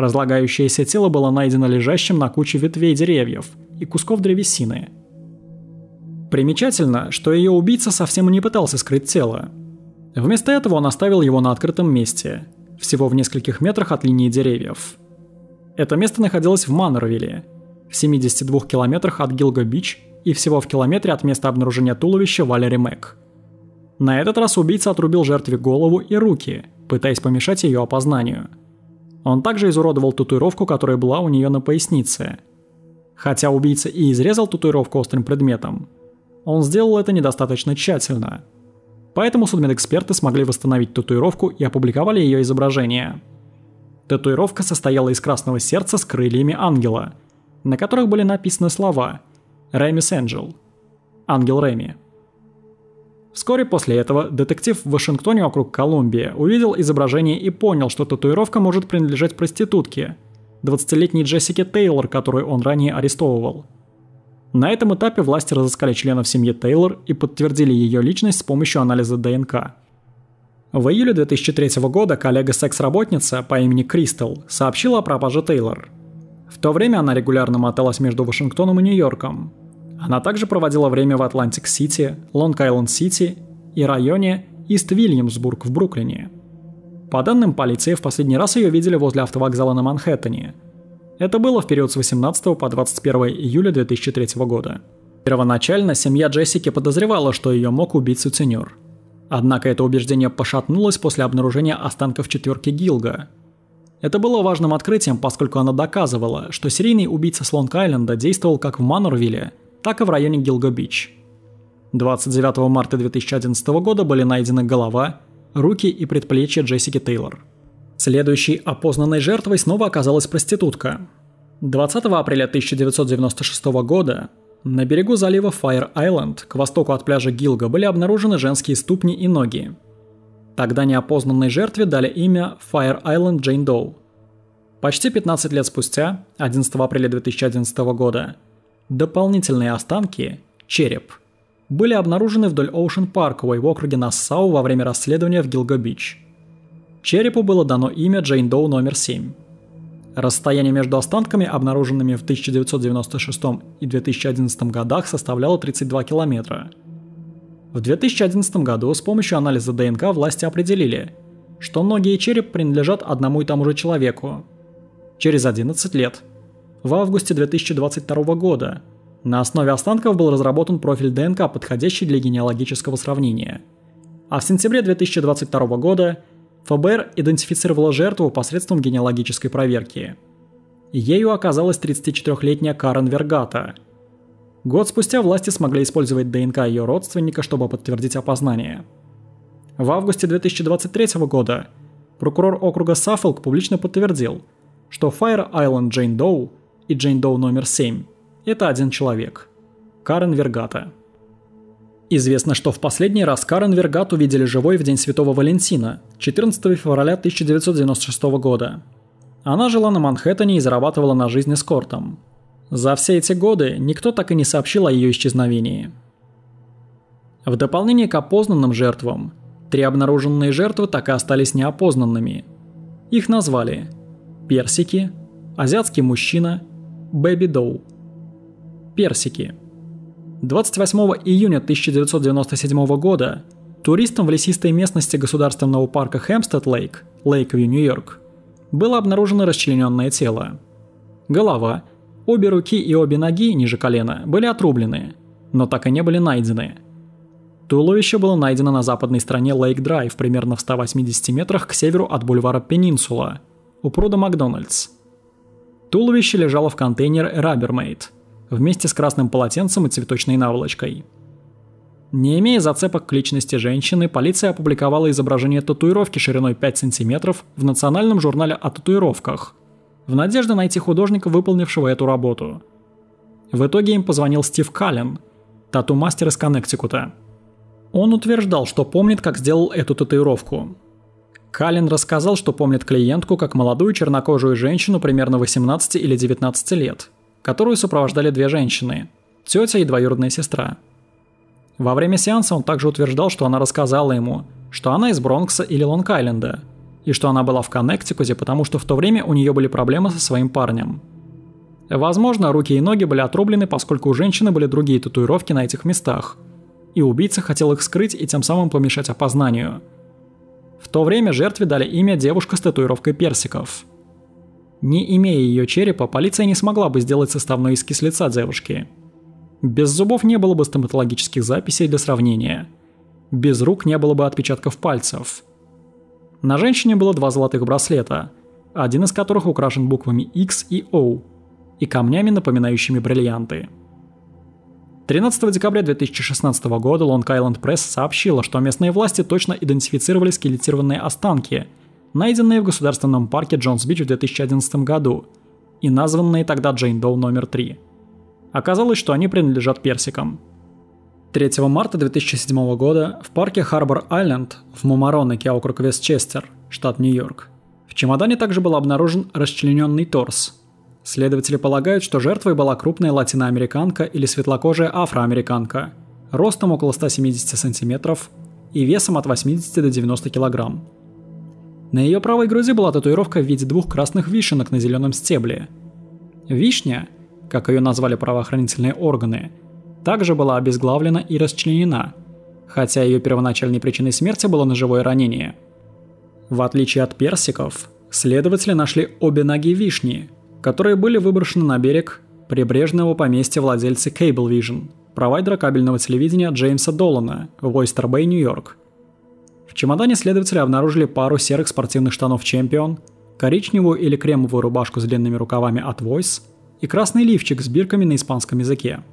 Speaker 1: Разлагающееся тело было найдено лежащим на куче ветвей деревьев и кусков древесины. Примечательно, что ее убийца совсем не пытался скрыть тело. Вместо этого он оставил его на открытом месте, всего в нескольких метрах от линии деревьев. Это место находилось в Маннервилле, в 72 километрах от Гилго-Бич и всего в километре от места обнаружения туловища Валери Мэг. На этот раз убийца отрубил жертве голову и руки, пытаясь помешать ее опознанию. Он также изуродовал татуировку, которая была у нее на пояснице. Хотя убийца и изрезал татуировку острым предметом, он сделал это недостаточно тщательно – Поэтому судмедэксперты смогли восстановить татуировку и опубликовали ее изображение. Татуировка состояла из красного сердца с крыльями ангела, на которых были написаны слова «Ремис Энджел» – «Ангел Реми». Вскоре после этого детектив в Вашингтоне округ Колумбия увидел изображение и понял, что татуировка может принадлежать проститутке, 20-летней Джессике Тейлор, которую он ранее арестовывал – на этом этапе власти разыскали членов семьи Тейлор и подтвердили ее личность с помощью анализа ДНК. В июле 2003 года коллега-секс-работница по имени Кристал сообщила о пропаже Тейлор. В то время она регулярно моталась между Вашингтоном и Нью-Йорком. Она также проводила время в Атлантик-Сити, Лонг-Айленд-Сити и районе Ист-Вильямсбург в Бруклине. По данным полиции, в последний раз ее видели возле автовокзала на Манхэттене – это было в период с 18 по 21 июля 2003 года. Первоначально семья Джессики подозревала, что ее мог убить сутенер. Однако это убеждение пошатнулось после обнаружения останков четверки Гилга. Это было важным открытием, поскольку оно доказывало, что серийный убийца с Лонг-Айленда действовал как в Манорвилле, так и в районе Гилго-Бич. 29 марта 2011 года были найдены голова, руки и предплечья Джессики Тейлор – Следующей опознанной жертвой снова оказалась проститутка. 20 апреля 1996 года на берегу залива Файр-Айленд, к востоку от пляжа Гилга, были обнаружены женские ступни и ноги. Тогда неопознанной жертве дали имя Fire-Island Джейн Доу. Почти 15 лет спустя, 11 апреля 2011 года, дополнительные останки, череп, были обнаружены вдоль Ocean Parkway в округе Нассау во время расследования в Гилго-Бич – Черепу было дано имя Джейн Доу номер 7. Расстояние между останками, обнаруженными в 1996 и 2011 годах, составляло 32 километра. В 2011 году с помощью анализа ДНК власти определили, что ноги и череп принадлежат одному и тому же человеку. Через 11 лет, в августе 2022 года, на основе останков был разработан профиль ДНК, подходящий для генеалогического сравнения. А в сентябре 2022 года ФБР идентифицировало жертву посредством генеалогической проверки. Ею оказалась 34-летняя Карен Вергата. Год спустя власти смогли использовать ДНК ее родственника, чтобы подтвердить опознание. В августе 2023 года прокурор округа Саффолк публично подтвердил, что Fire Island Джейн Доу и Джейн Доу номер 7 – это один человек – Карен Вергата. Известно, что в последний раз Карен Вергат увидели живой в День Святого Валентина, 14 февраля 1996 года. Она жила на Манхэттене и зарабатывала на жизнь эскортом. За все эти годы никто так и не сообщил о ее исчезновении. В дополнение к опознанным жертвам, три обнаруженные жертвы так и остались неопознанными. Их назвали Персики, Азиатский мужчина, Бэби Доу. Персики – 28 июня 1997 года туристам в лесистой местности государственного парка Хэмстед-Лейк, Лейквью, Нью-Йорк, было обнаружено расчлененное тело. Голова, обе руки и обе ноги ниже колена были отрублены, но так и не были найдены. Туловище было найдено на западной стороне Лейк-Драйв, примерно в 180 метрах к северу от бульвара Пенинсула, у пруда Макдональдс. Туловище лежало в контейнере Rubbermaid – вместе с красным полотенцем и цветочной наволочкой. Не имея зацепок к личности женщины, полиция опубликовала изображение татуировки шириной 5 см в национальном журнале о татуировках, в надежде найти художника, выполнившего эту работу. В итоге им позвонил Стив Каллен, тату-мастер из Коннектикута. Он утверждал, что помнит, как сделал эту татуировку. Каллен рассказал, что помнит клиентку как молодую чернокожую женщину примерно 18 или 19 лет – которую сопровождали две женщины – тетя и двоюродная сестра. Во время сеанса он также утверждал, что она рассказала ему, что она из Бронкса или Лонг-Айленда, и что она была в Коннектикуте, потому что в то время у нее были проблемы со своим парнем. Возможно, руки и ноги были отрублены, поскольку у женщины были другие татуировки на этих местах, и убийца хотел их скрыть и тем самым помешать опознанию. В то время жертве дали имя девушка с татуировкой персиков – не имея ее черепа, полиция не смогла бы сделать составной эскиз лица девушки. Без зубов не было бы стоматологических записей для сравнения. Без рук не было бы отпечатков пальцев. На женщине было два золотых браслета, один из которых украшен буквами X и O и камнями, напоминающими бриллианты. 13 декабря 2016 года Long Island Press сообщила, что местные власти точно идентифицировали скелетированные останки – найденные в государственном парке Джонс-Бич в 2011 году и названные тогда Джейн Доу номер 3. Оказалось, что они принадлежат персикам. 3 марта 2007 года в парке Харбор-Айленд в Мамаронеке, округ Вестчестер, штат Нью-Йорк, в чемодане также был обнаружен расчлененный торс. Следователи полагают, что жертвой была крупная латиноамериканка или светлокожая афроамериканка, ростом около 170 сантиметров и весом от 80 до 90 килограмм. На ее правой груди была татуировка в виде двух красных вишенок на зеленом стебле. Вишня, как ее назвали правоохранительные органы, также была обезглавлена и расчленена, хотя ее первоначальной причиной смерти было ножевое ранение. В отличие от персиков, следователи нашли обе ноги вишни, которые были выброшены на берег прибрежного поместья владельца Cablevision, провайдера кабельного телевидения Джеймса Долана в Ойстер-Бэй, Нью-Йорк, в чемодане следователи обнаружили пару серых спортивных штанов Champion, коричневую или кремовую рубашку с длинными рукавами от Voice и красный лифчик с бирками на испанском языке.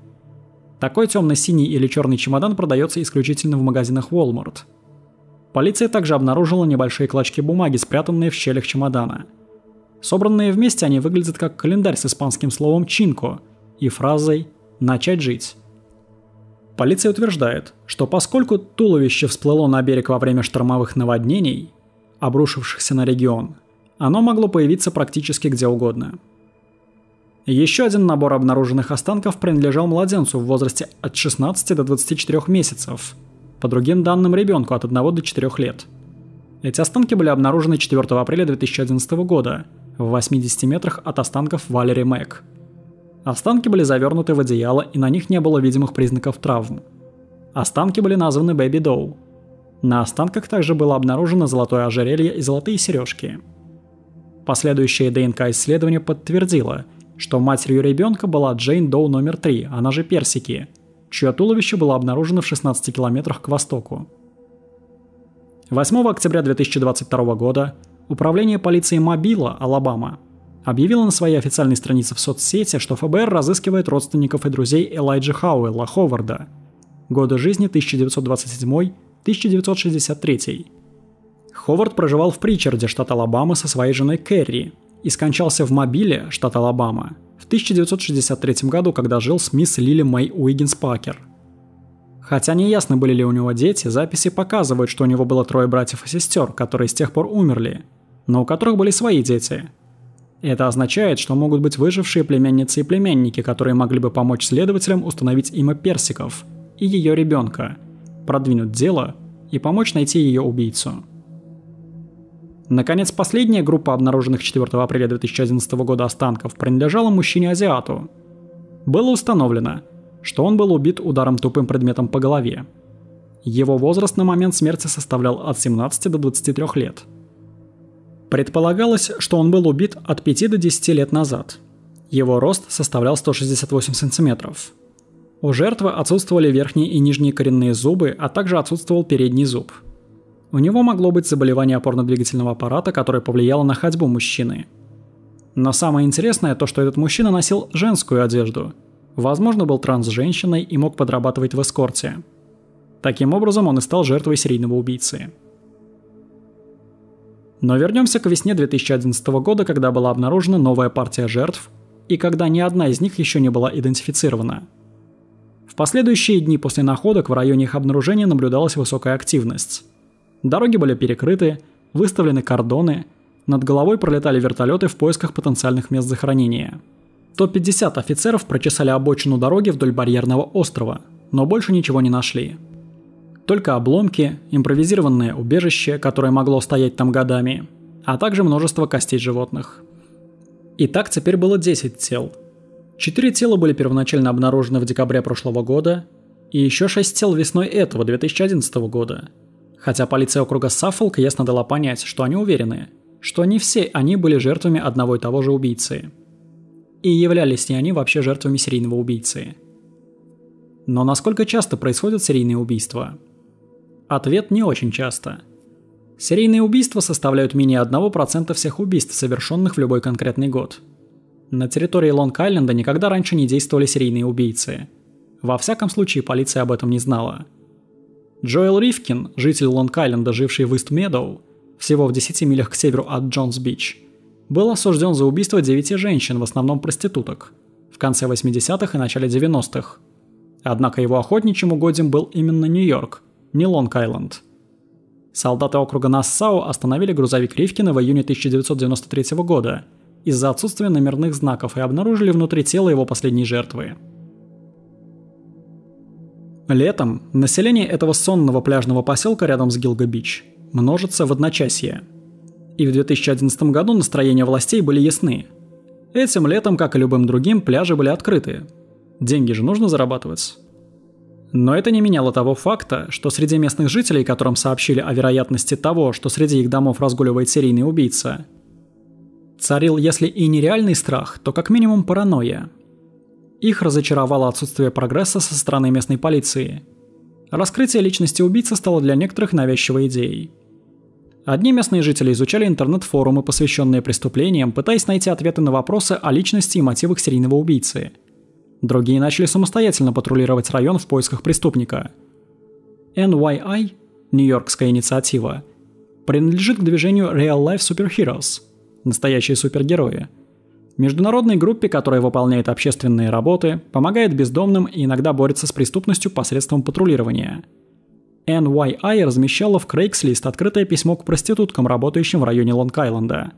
Speaker 1: Такой темно-синий или черный чемодан продается исключительно в магазинах Walmart. Полиция также обнаружила небольшие клочки бумаги, спрятанные в щелях чемодана. Собранные вместе они выглядят как календарь с испанским словом «чинко» и фразой «начать жить». Полиция утверждает, что поскольку туловище всплыло на берег во время штормовых наводнений, обрушившихся на регион, оно могло появиться практически где угодно. Еще один набор обнаруженных останков принадлежал младенцу в возрасте от 16 до 24 месяцев, по другим данным ребенку от 1 до 4 лет. Эти останки были обнаружены 4 апреля 2011 года в 80 метрах от останков Валери Мэг – Останки были завернуты в одеяло, и на них не было видимых признаков травм. Останки были названы Бэби Доу. На останках также было обнаружено золотое ожерелье и золотые сережки. Последующее ДНК-исследование подтвердило, что матерью ребенка была Джейн Доу номер 3, она же Персики, чье туловище было обнаружено в 16 километрах к востоку. 8 октября 2022 года Управление полиции Мобила, Алабама, объявило на своей официальной странице в соцсети, что ФБР разыскивает родственников и друзей Элайджа Хауэлла Ховарда, годы жизни 1927-1963. Ховард проживал в Причарде, штат Алабама, со своей женой Кэрри и скончался в Мобиле, штат Алабама, в 1963 году, когда жил с мисс Лили Мэй Уиггинс Пакер. Хотя не ясно были ли у него дети, записи показывают, что у него было трое братьев и сестер, которые с тех пор умерли – но у которых были свои дети. Это означает, что могут быть выжившие племянницы и племянники, которые могли бы помочь следователям установить имя Персиков и ее ребенка, продвинуть дело и помочь найти ее убийцу. Наконец, последняя группа обнаруженных 4 апреля 2011 года останков принадлежала мужчине-азиату. Было установлено, что он был убит ударом тупым предметом по голове. Его возраст на момент смерти составлял от 17 до 23 лет – Предполагалось, что он был убит от 5 до 10 лет назад. Его рост составлял 168 сантиметров. У жертвы отсутствовали верхние и нижние коренные зубы, а также отсутствовал передний зуб. У него могло быть заболевание опорно-двигательного аппарата, которое повлияло на ходьбу мужчины. Но самое интересное то, что этот мужчина носил женскую одежду. Возможно, был транс-женщиной и мог подрабатывать в эскорте. Таким образом, он и стал жертвой серийного убийцы. Но вернемся к весне 2011 года, когда была обнаружена новая партия жертв, и когда ни одна из них еще не была идентифицирована. В последующие дни после находок в районе их обнаружения наблюдалась высокая активность. Дороги были перекрыты, выставлены кордоны, над головой пролетали вертолеты в поисках потенциальных мест захоронения. 150 офицеров прочесали обочину дороги вдоль барьерного острова, но больше ничего не нашли. Только обломки, импровизированное убежище, которое могло стоять там годами, а также множество костей животных. И так теперь было 10 тел. Четыре тела были первоначально обнаружены в декабре прошлого года, и еще шесть тел весной этого, 2011 года. Хотя полиция округа Саффолк ясно дала понять, что они уверены, что не все они были жертвами одного и того же убийцы. И являлись ли они вообще жертвами серийного убийцы. Но насколько часто происходят серийные убийства? Ответ не очень часто. Серийные убийства составляют менее 1% всех убийств, совершенных в любой конкретный год. На территории Лонг-Айленда никогда раньше не действовали серийные убийцы. Во всяком случае, полиция об этом не знала. Джоэл Ривкин, житель Лонг-Айленда, живший в Ист-Медоу, всего в 10 милях к северу от Джонс-Бич, был осужден за убийство 9 женщин, в основном проституток, в конце 80-х и начале 90-х. Однако его охотничьим угодьем был именно Нью-Йорк, не Лонг-Айленд. Солдаты округа Нассау остановили грузовик Ривкина в июне 1993 года из-за отсутствия номерных знаков и обнаружили внутри тела его последней жертвы. Летом население этого сонного пляжного поселка рядом с Гилго-Бич множится в одночасье. И в 2011 году настроения властей были ясны. Этим летом, как и любым другим, пляжи были открыты. Деньги же нужно зарабатывать. Но это не меняло того факта, что среди местных жителей, которым сообщили о вероятности того, что среди их домов разгуливает серийный убийца, царил, если и нереальный страх, то как минимум паранойя. Их разочаровало отсутствие прогресса со стороны местной полиции. Раскрытие личности убийцы стало для некоторых навязчивой идеей. Одни местные жители изучали интернет-форумы, посвященные преступлениям, пытаясь найти ответы на вопросы о личности и мотивах серийного убийцы – Другие начали самостоятельно патрулировать район в поисках преступника. NYI, Нью-Йоркская инициатива, принадлежит к движению Real Life Superheroes – настоящие супергерои. Международной группе, которая выполняет общественные работы, помогает бездомным и иногда борется с преступностью посредством патрулирования. NYI размещала в Craigslist открытое письмо к проституткам, работающим в районе Лонг-Айленда.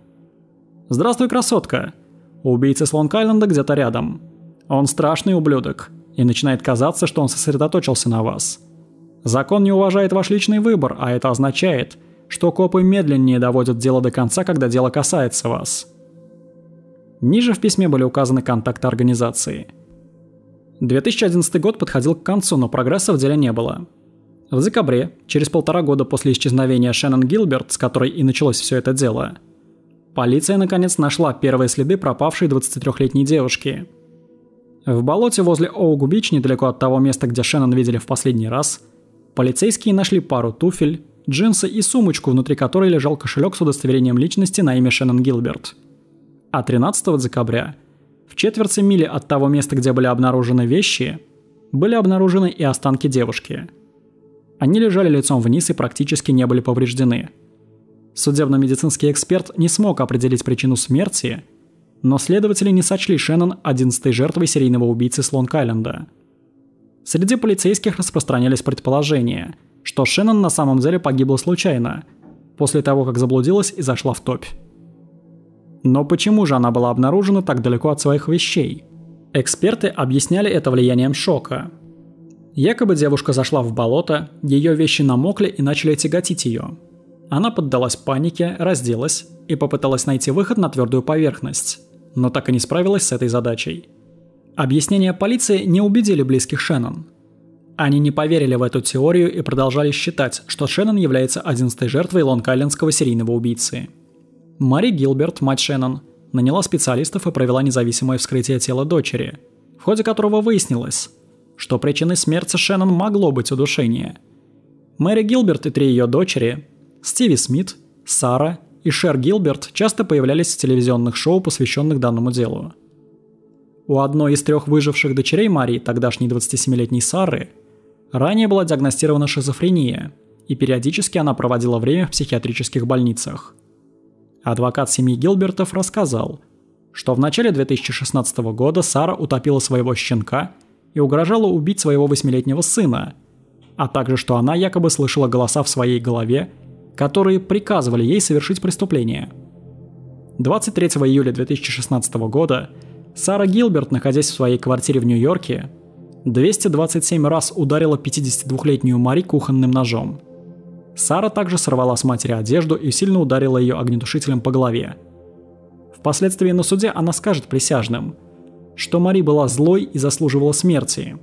Speaker 1: «Здравствуй, красотка! Убийца с Лонг-Айленда где-то рядом. Он страшный ублюдок, и начинает казаться, что он сосредоточился на вас. Закон не уважает ваш личный выбор, а это означает, что копы медленнее доводят дело до конца, когда дело касается вас. Ниже в письме были указаны контакты организации. 2011 год подходил к концу, но прогресса в деле не было. В декабре, через полтора года после исчезновения Шеннон Гилберт, с которой и началось все это дело, полиция наконец нашла первые следы пропавшей 23-летней девушки. В болоте возле Оугу-Бич, недалеко от того места, где Шеннон видели в последний раз, полицейские нашли пару туфель, джинсы и сумочку, внутри которой лежал кошелек с удостоверением личности на имя Шеннон Гилберт. А 13 декабря, в четверти мили от того места, где были обнаружены вещи, были обнаружены и останки девушки. Они лежали лицом вниз и практически не были повреждены. Судебно-медицинский эксперт не смог определить причину смерти, но следователи не сочли Шеннон одиннадцатой жертвой серийного убийцы с Лонг-Айленда. Среди полицейских распространялись предположения – что Шеннон на самом деле погибла случайно, после того, как заблудилась и зашла в топь. Но почему же она была обнаружена так далеко от своих вещей? Эксперты объясняли это влиянием шока. Якобы девушка зашла в болото, ее вещи намокли и начали тяготить ее. Она поддалась панике, разделась и попыталась найти выход на твердую поверхность, но так и не справилась с этой задачей. Объяснения полиции не убедили близких Шеннон – они не поверили в эту теорию и продолжали считать, что Шеннон является одиннадцатой жертвой лонг-айлендского серийного убийцы. Мари Гилберт, мать Шеннон, наняла специалистов и провела независимое вскрытие тела дочери, в ходе которого выяснилось, что причиной смерти Шеннон могло быть удушение. Мэри Гилберт и три ее дочери, Стиви Смит, Сара и Шер Гилберт часто появлялись в телевизионных шоу, посвященных данному делу. У одной из трех выживших дочерей Марии, тогдашней 27-летней Сары, Ранее была диагностирована шизофрения, и периодически она проводила время в психиатрических больницах. Адвокат семьи Гилбертов рассказал, что в начале 2016 года Сара утопила своего щенка и угрожала убить своего восьмилетнего сына, а также что она якобы слышала голоса в своей голове, которые приказывали ей совершить преступление. 23 июля 2016 года Сара Гилберт, находясь в своей квартире в Нью-Йорке, 227 раз ударила 52-летнюю Мари кухонным ножом. Сара также сорвала с матери одежду и сильно ударила ее огнетушителем по голове. Впоследствии на суде она скажет присяжным, что Мари была злой и заслуживала смерти.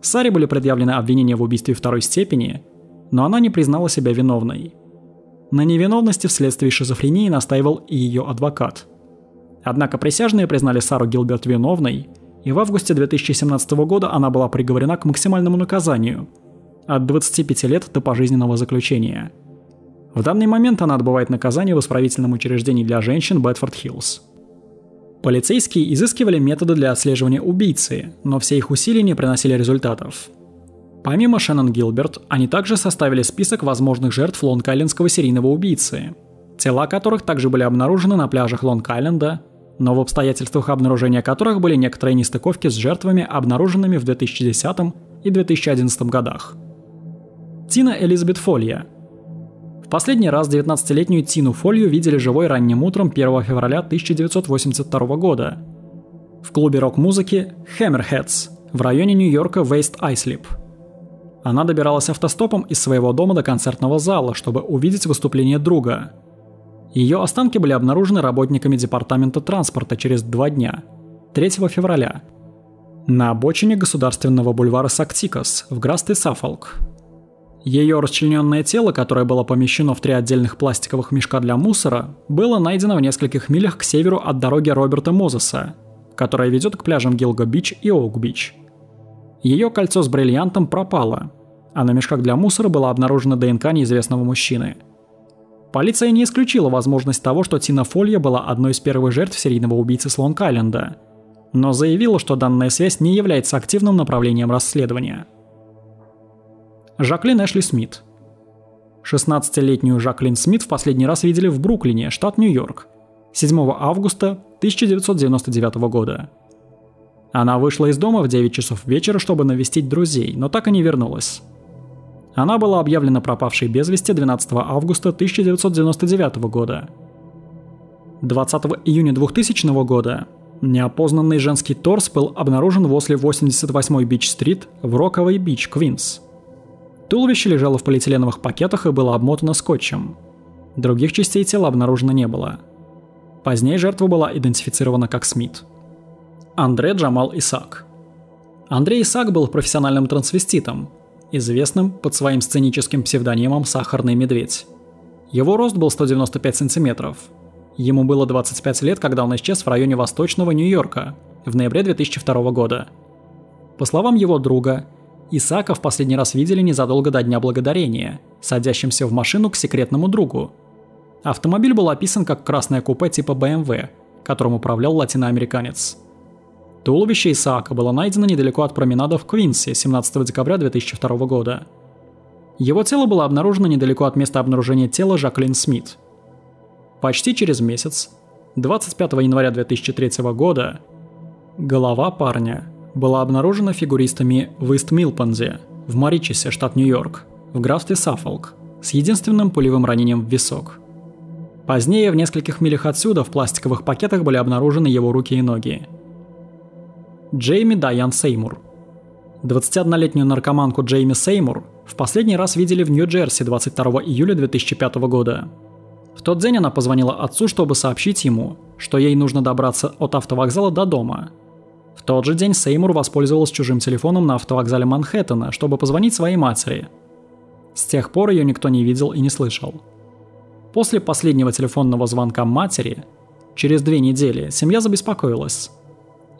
Speaker 1: Саре были предъявлены обвинения в убийстве второй степени, но она не признала себя виновной. На невиновности вследствие шизофрении настаивал и ее адвокат. Однако присяжные признали Сару Гилберт виновной – и в августе 2017 года она была приговорена к максимальному наказанию – от 25 лет до пожизненного заключения. В данный момент она отбывает наказание в исправительном учреждении для женщин Бетфорд-Хиллз. Полицейские изыскивали методы для отслеживания убийцы, но все их усилия не приносили результатов. Помимо Шеннон Гилберт, они также составили список возможных жертв Лонг-Айлендского серийного убийцы, тела которых также были обнаружены на пляжах Лонг-Айленда, но в обстоятельствах обнаружения которых были некоторые нестыковки с жертвами, обнаруженными в 2010 и 2011 годах. Тина Элизабет Фолья. В последний раз 19-летнюю Тину Фолью видели живой ранним утром 1 февраля 1982 года в клубе рок-музыки Hammerheads в районе Нью-Йорка Вейст Айслип. Она добиралась автостопом из своего дома до концертного зала, чтобы увидеть выступление друга – ее останки были обнаружены работниками Департамента транспорта через два дня, 3 февраля, на обочине государственного бульвара Сактикос в Грасте Саффолк. Ее расчлененное тело, которое было помещено в три отдельных пластиковых мешка для мусора, было найдено в нескольких милях к северу от дороги Роберта Мозеса, которая ведет к пляжам Гилго-Бич и Оук-Бич. Ее кольцо с бриллиантом пропало, а на мешках для мусора была обнаружена ДНК неизвестного мужчины – Полиция не исключила возможность того, что Тина Фолья была одной из первых жертв серийного убийцы с Лонг-Айленда, но заявила, что данная связь не является активным направлением расследования. Жаклин Эшли Смит 16-летнюю Жаклин Смит в последний раз видели в Бруклине, штат Нью-Йорк, 7 августа 1999 года. Она вышла из дома в 9 часов вечера, чтобы навестить друзей, но так и не вернулась. Она была объявлена пропавшей без вести 12 августа 1999 года. 20 июня 2000 года неопознанный женский торс был обнаружен возле 88-й Бич-стрит в Роковой Бич, Квинс. Туловище лежало в полиэтиленовых пакетах и было обмотано скотчем. Других частей тела обнаружено не было. Позднее жертва была идентифицирована как Смит. Андре Джамал Исак. Андрей Исак был профессиональным трансвеститом, известным под своим сценическим псевдонимом «Сахарный медведь». Его рост был 195 сантиметров. Ему было 25 лет, когда он исчез в районе Восточного Нью-Йорка в ноябре 2002 года. По словам его друга, Исаака в последний раз видели незадолго до Дня Благодарения, садящимся в машину к секретному другу. Автомобиль был описан как красное купе типа BMW, которым управлял латиноамериканец. Туловище Исаака было найдено недалеко от променада в Квинсе 17 декабря 2002 года. Его тело было обнаружено недалеко от места обнаружения тела Жаклин Смит. Почти через месяц, 25 января 2003 года, голова парня была обнаружена фигуристами в Ист-Милпанзе, в Маричесе, штат Нью-Йорк, в графстве Саффолк, с единственным пулевым ранением в висок. Позднее в нескольких милях отсюда в пластиковых пакетах были обнаружены его руки и ноги. Джейми Дайан Сеймур 21-летнюю наркоманку Джейми Сеймур в последний раз видели в Нью-Джерси 22 июля 2005 года. В тот день она позвонила отцу, чтобы сообщить ему, что ей нужно добраться от автовокзала до дома – в тот же день Сеймур воспользовался чужим телефоном на автовокзале Манхэттена, чтобы позвонить своей матери. С тех пор ее никто не видел и не слышал. После последнего телефонного звонка матери, через две недели, семья забеспокоилась.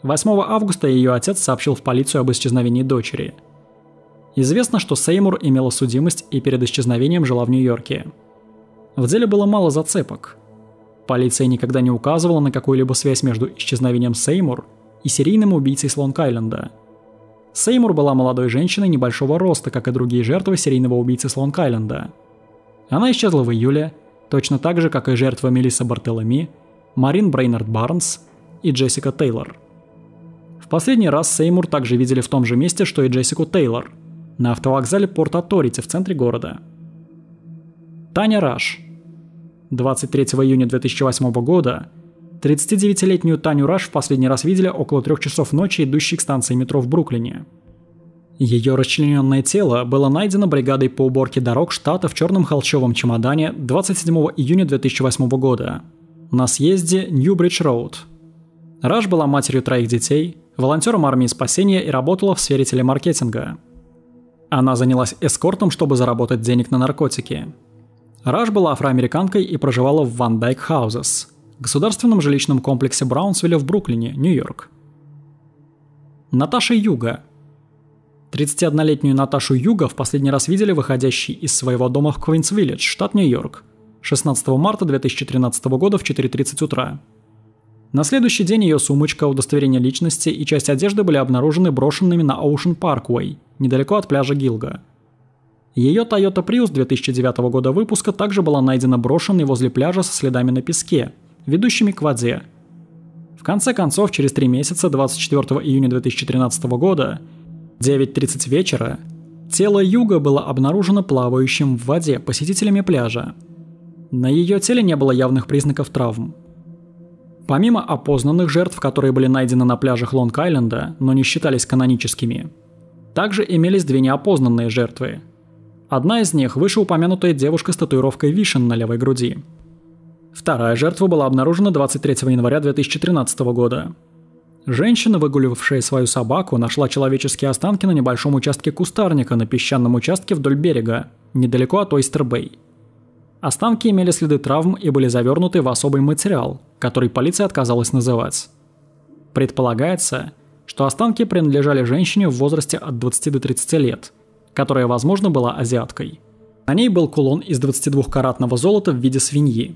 Speaker 1: 8 августа ее отец сообщил в полицию об исчезновении дочери. Известно, что Сеймур имела судимость и перед исчезновением жила в Нью-Йорке. В деле было мало зацепок. Полиция никогда не указывала на какую-либо связь между исчезновением Сеймур и серийным убийцей с Лонг-Айленда. Сеймур была молодой женщиной небольшого роста, как и другие жертвы серийного убийцы с Лонг-Айленда. Она исчезла в июле, точно так же, как и жертва Мелисса Бартелеми, Марин Брейнард Барнс и Джессика Тейлор. Последний раз Сеймур также видели в том же месте, что и Джессику Тейлор, на автовокзале Порт Аторити в центре города. Таня Раш. 23 июня 2008 года 39-летнюю Таню Раш в последний раз видели около трех часов ночи, идущей к станции метро в Бруклине. Ее расчлененное тело было найдено бригадой по уборке дорог штата в черном холщовом чемодане 27 июня 2008 года на съезде Нью-Бридж-Роуд. Раш была матерью троих детей, волонтером армии спасения и работала в сфере телемаркетинга. Она занялась эскортом, чтобы заработать денег на наркотики. Раш была афроамериканкой и проживала в Ван Дайк Хаузес – государственном жилищном комплексе Браунсвилля в Бруклине, Нью-Йорк. Наташа Юга. 31-летнюю Наташу Юга в последний раз видели выходящей из своего дома в Квинс-Виллидж, штат Нью-Йорк, 16 марта 2013 года в 4.30 утра. На следующий день ее сумочка, удостоверение личности и часть одежды были обнаружены брошенными на Ocean Parkway, недалеко от пляжа Гилга. Ее Toyota Prius 2009 года выпуска также была найдена брошенной возле пляжа со следами на песке, ведущими к воде. В конце концов, через три месяца, 24 июня 2013 года, 9.30 вечера, тело Юга было обнаружено плавающим в воде посетителями пляжа. На ее теле не было явных признаков травм. Помимо опознанных жертв, которые были найдены на пляжах Лонг-Айленда, но не считались каноническими, также имелись две неопознанные жертвы. Одна из них – вышеупомянутая девушка с татуировкой вишен на левой груди – Вторая жертва была обнаружена 23 января 2013 года. Женщина, выгуливавшая свою собаку, нашла человеческие останки на небольшом участке кустарника на песчаном участке вдоль берега, недалеко от Ойстер-Бэй. Останки имели следы травм и были завернуты в особый материал, который полиция отказалась называть. Предполагается, что останки принадлежали женщине в возрасте от 20 до 30 лет, которая, возможно, была азиаткой. На ней был кулон из 22-каратного золота в виде свиньи,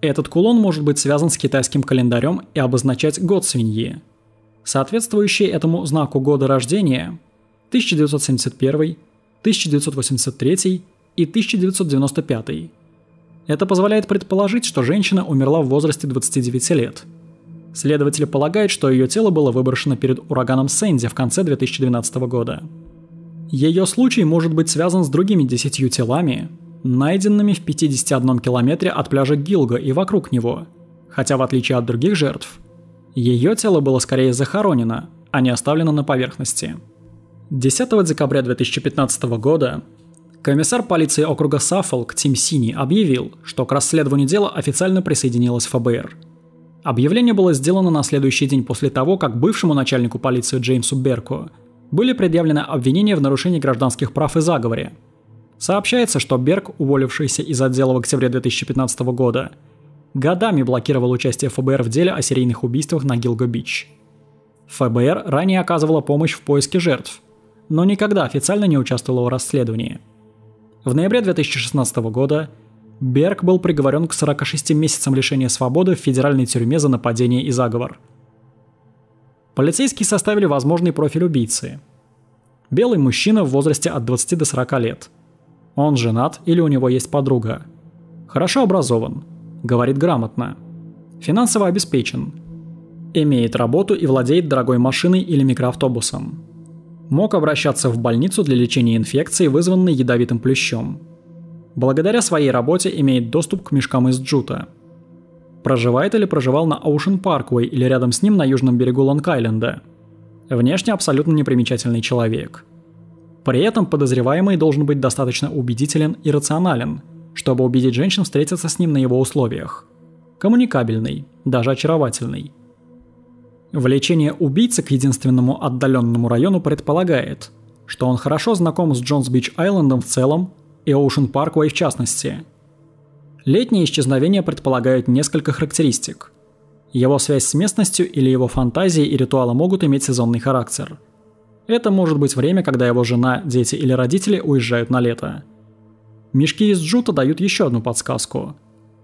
Speaker 1: этот кулон может быть связан с китайским календарем и обозначать год свиньи. Соответствующий этому знаку года рождения 1971, 1983 и 1995. Это позволяет предположить, что женщина умерла в возрасте 29 лет. Следователи полагают, что ее тело было выброшено перед ураганом Сэнди в конце 2012 года. Ее случай может быть связан с другими десятью телами, найденными в 51 километре от пляжа Гилга и вокруг него, хотя в отличие от других жертв, ее тело было скорее захоронено, а не оставлено на поверхности. 10 декабря 2015 года комиссар полиции округа Саффолк Тим Сини объявил, что к расследованию дела официально присоединилась ФБР. Объявление было сделано на следующий день после того, как бывшему начальнику полиции Джеймсу Берку были предъявлены обвинения в нарушении гражданских прав и заговоре. Сообщается, что Берг, уволившийся из отдела в октябре 2015 года, годами блокировал участие ФБР в деле о серийных убийствах на Гилго-Бич. ФБР ранее оказывала помощь в поиске жертв, но никогда официально не участвовала в расследовании. В ноябре 2016 года Берг был приговорен к 46 месяцам лишения свободы в федеральной тюрьме за нападение и заговор. Полицейские составили возможный профиль убийцы. Белый мужчина в возрасте от 20 до 40 лет. Он женат или у него есть подруга. Хорошо образован. Говорит грамотно. Финансово обеспечен. Имеет работу и владеет дорогой машиной или микроавтобусом. Мог обращаться в больницу для лечения инфекции, вызванной ядовитым плющом. Благодаря своей работе имеет доступ к мешкам из джута. Проживает или проживал на Оушен Парквей или рядом с ним на южном берегу Лонг-Айленда. Внешне абсолютно непримечательный человек. При этом подозреваемый должен быть достаточно убедителен и рационален, чтобы убедить женщин встретиться с ним на его условиях. Коммуникабельный, даже очаровательный. Влечение убийцы к единственному отдаленному району предполагает, что он хорошо знаком с Джонс-Бич-Айлендом в целом и Оушен Парквей в частности. Летние исчезновения предполагают несколько характеристик. Его связь с местностью или его фантазии и ритуалы могут иметь сезонный характер. Это может быть время, когда его жена, дети или родители уезжают на лето. Мешки из джута дают еще одну подсказку.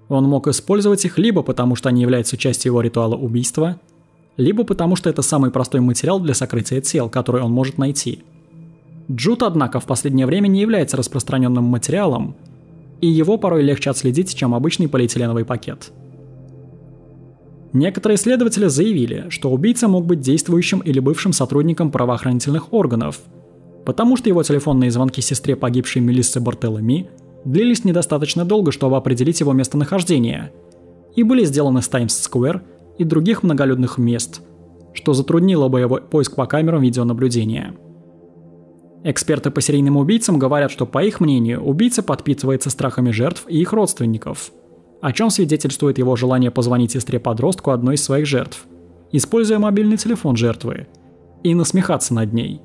Speaker 1: Он мог использовать их либо потому, что они являются частью его ритуала убийства – либо потому что это самый простой материал для сокрытия тел, который он может найти. Джут, однако, в последнее время не является распространенным материалом, и его порой легче отследить, чем обычный полиэтиленовый пакет. Некоторые исследователи заявили, что убийца мог быть действующим или бывшим сотрудником правоохранительных органов, потому что его телефонные звонки сестре погибшей Мелиссы Бартелеми длились недостаточно долго, чтобы определить его местонахождение, и были сделаны с Таймс-сквер – и других многолюдных мест, что затруднило бы его поиск по камерам видеонаблюдения. Эксперты по серийным убийцам говорят, что, по их мнению, убийца подпитывается страхами жертв и их родственников, о чем свидетельствует его желание позвонить сестре-подростку одной из своих жертв, используя мобильный телефон жертвы, и насмехаться над ней.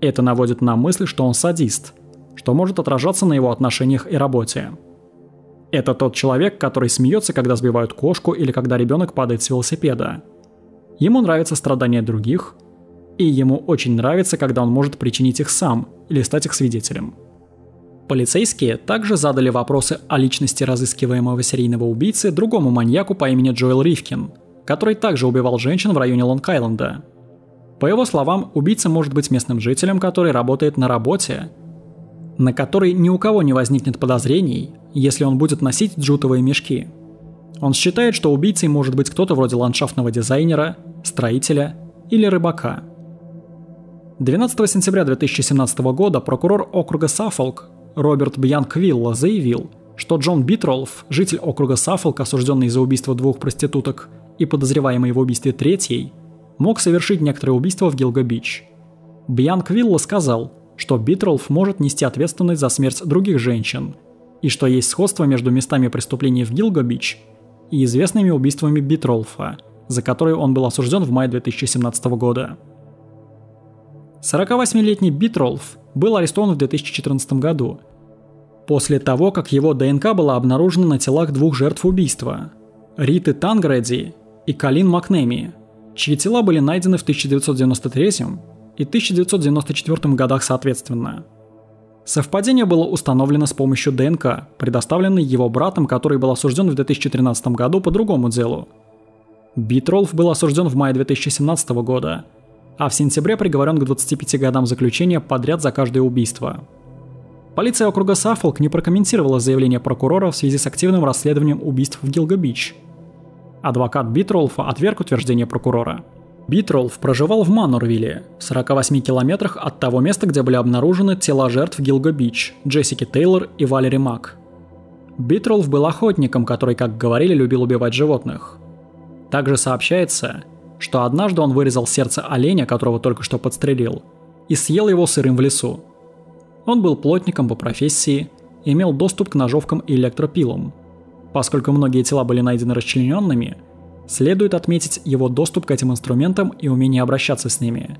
Speaker 1: Это наводит на мысль, что он садист, что может отражаться на его отношениях и работе. Это тот человек, который смеется, когда сбивают кошку или когда ребенок падает с велосипеда. Ему нравятся страдания других, и ему очень нравится, когда он может причинить их сам или стать их свидетелем. Полицейские также задали вопросы о личности разыскиваемого серийного убийцы другому маньяку по имени Джоэл Ривкин, который также убивал женщин в районе Лонг-Айленда. По его словам, убийца может быть местным жителем, который работает на работе, на который ни у кого не возникнет подозрений, если он будет носить джутовые мешки. Он считает, что убийцей может быть кто-то вроде ландшафтного дизайнера, строителя или рыбака. 12 сентября 2017 года прокурор округа Саффолк Роберт Бьянквилла заявил, что Джон Битролф, житель округа Саффолк, осужденный за убийство двух проституток и подозреваемый в убийстве третьей, мог совершить некоторые убийства в Гилго-Бич. Бьянквилла сказал, что Битролф может нести ответственность за смерть других женщин – и что есть сходство между местами преступлений в Гилго-Бич и известными убийствами Битролфа, за которые он был осужден в мае 2017 года. 48-летний Битролф был арестован в 2014 году, после того, как его ДНК была обнаружена на телах двух жертв убийства – Риты Тангреди и Калин Макнеми, чьи тела были найдены в 1993 и 1994 годах соответственно – Совпадение было установлено с помощью ДНК, предоставленной его братом, который был осужден в 2013 году по другому делу. Битролф был осужден в мае 2017 года, а в сентябре приговорен к 25 годам заключения подряд за каждое убийство. Полиция округа Саффолк не прокомментировала заявление прокурора в связи с активным расследованием убийств в Гилго-Бич. Адвокат Битролфа отверг утверждение прокурора – Битролф проживал в Манорвилле, в 48 километрах от того места, где были обнаружены тела жертв Гилго-Бич, Джессики Тейлор и Валери Мак. Битролф был охотником, который, как говорили, любил убивать животных. Также сообщается, что однажды он вырезал сердце оленя, которого только что подстрелил, и съел его сырым в лесу. Он был плотником по профессии, имел доступ к ножовкам и электропилам. Поскольку многие тела были найдены расчлененными – Следует отметить его доступ к этим инструментам и умение обращаться с ними.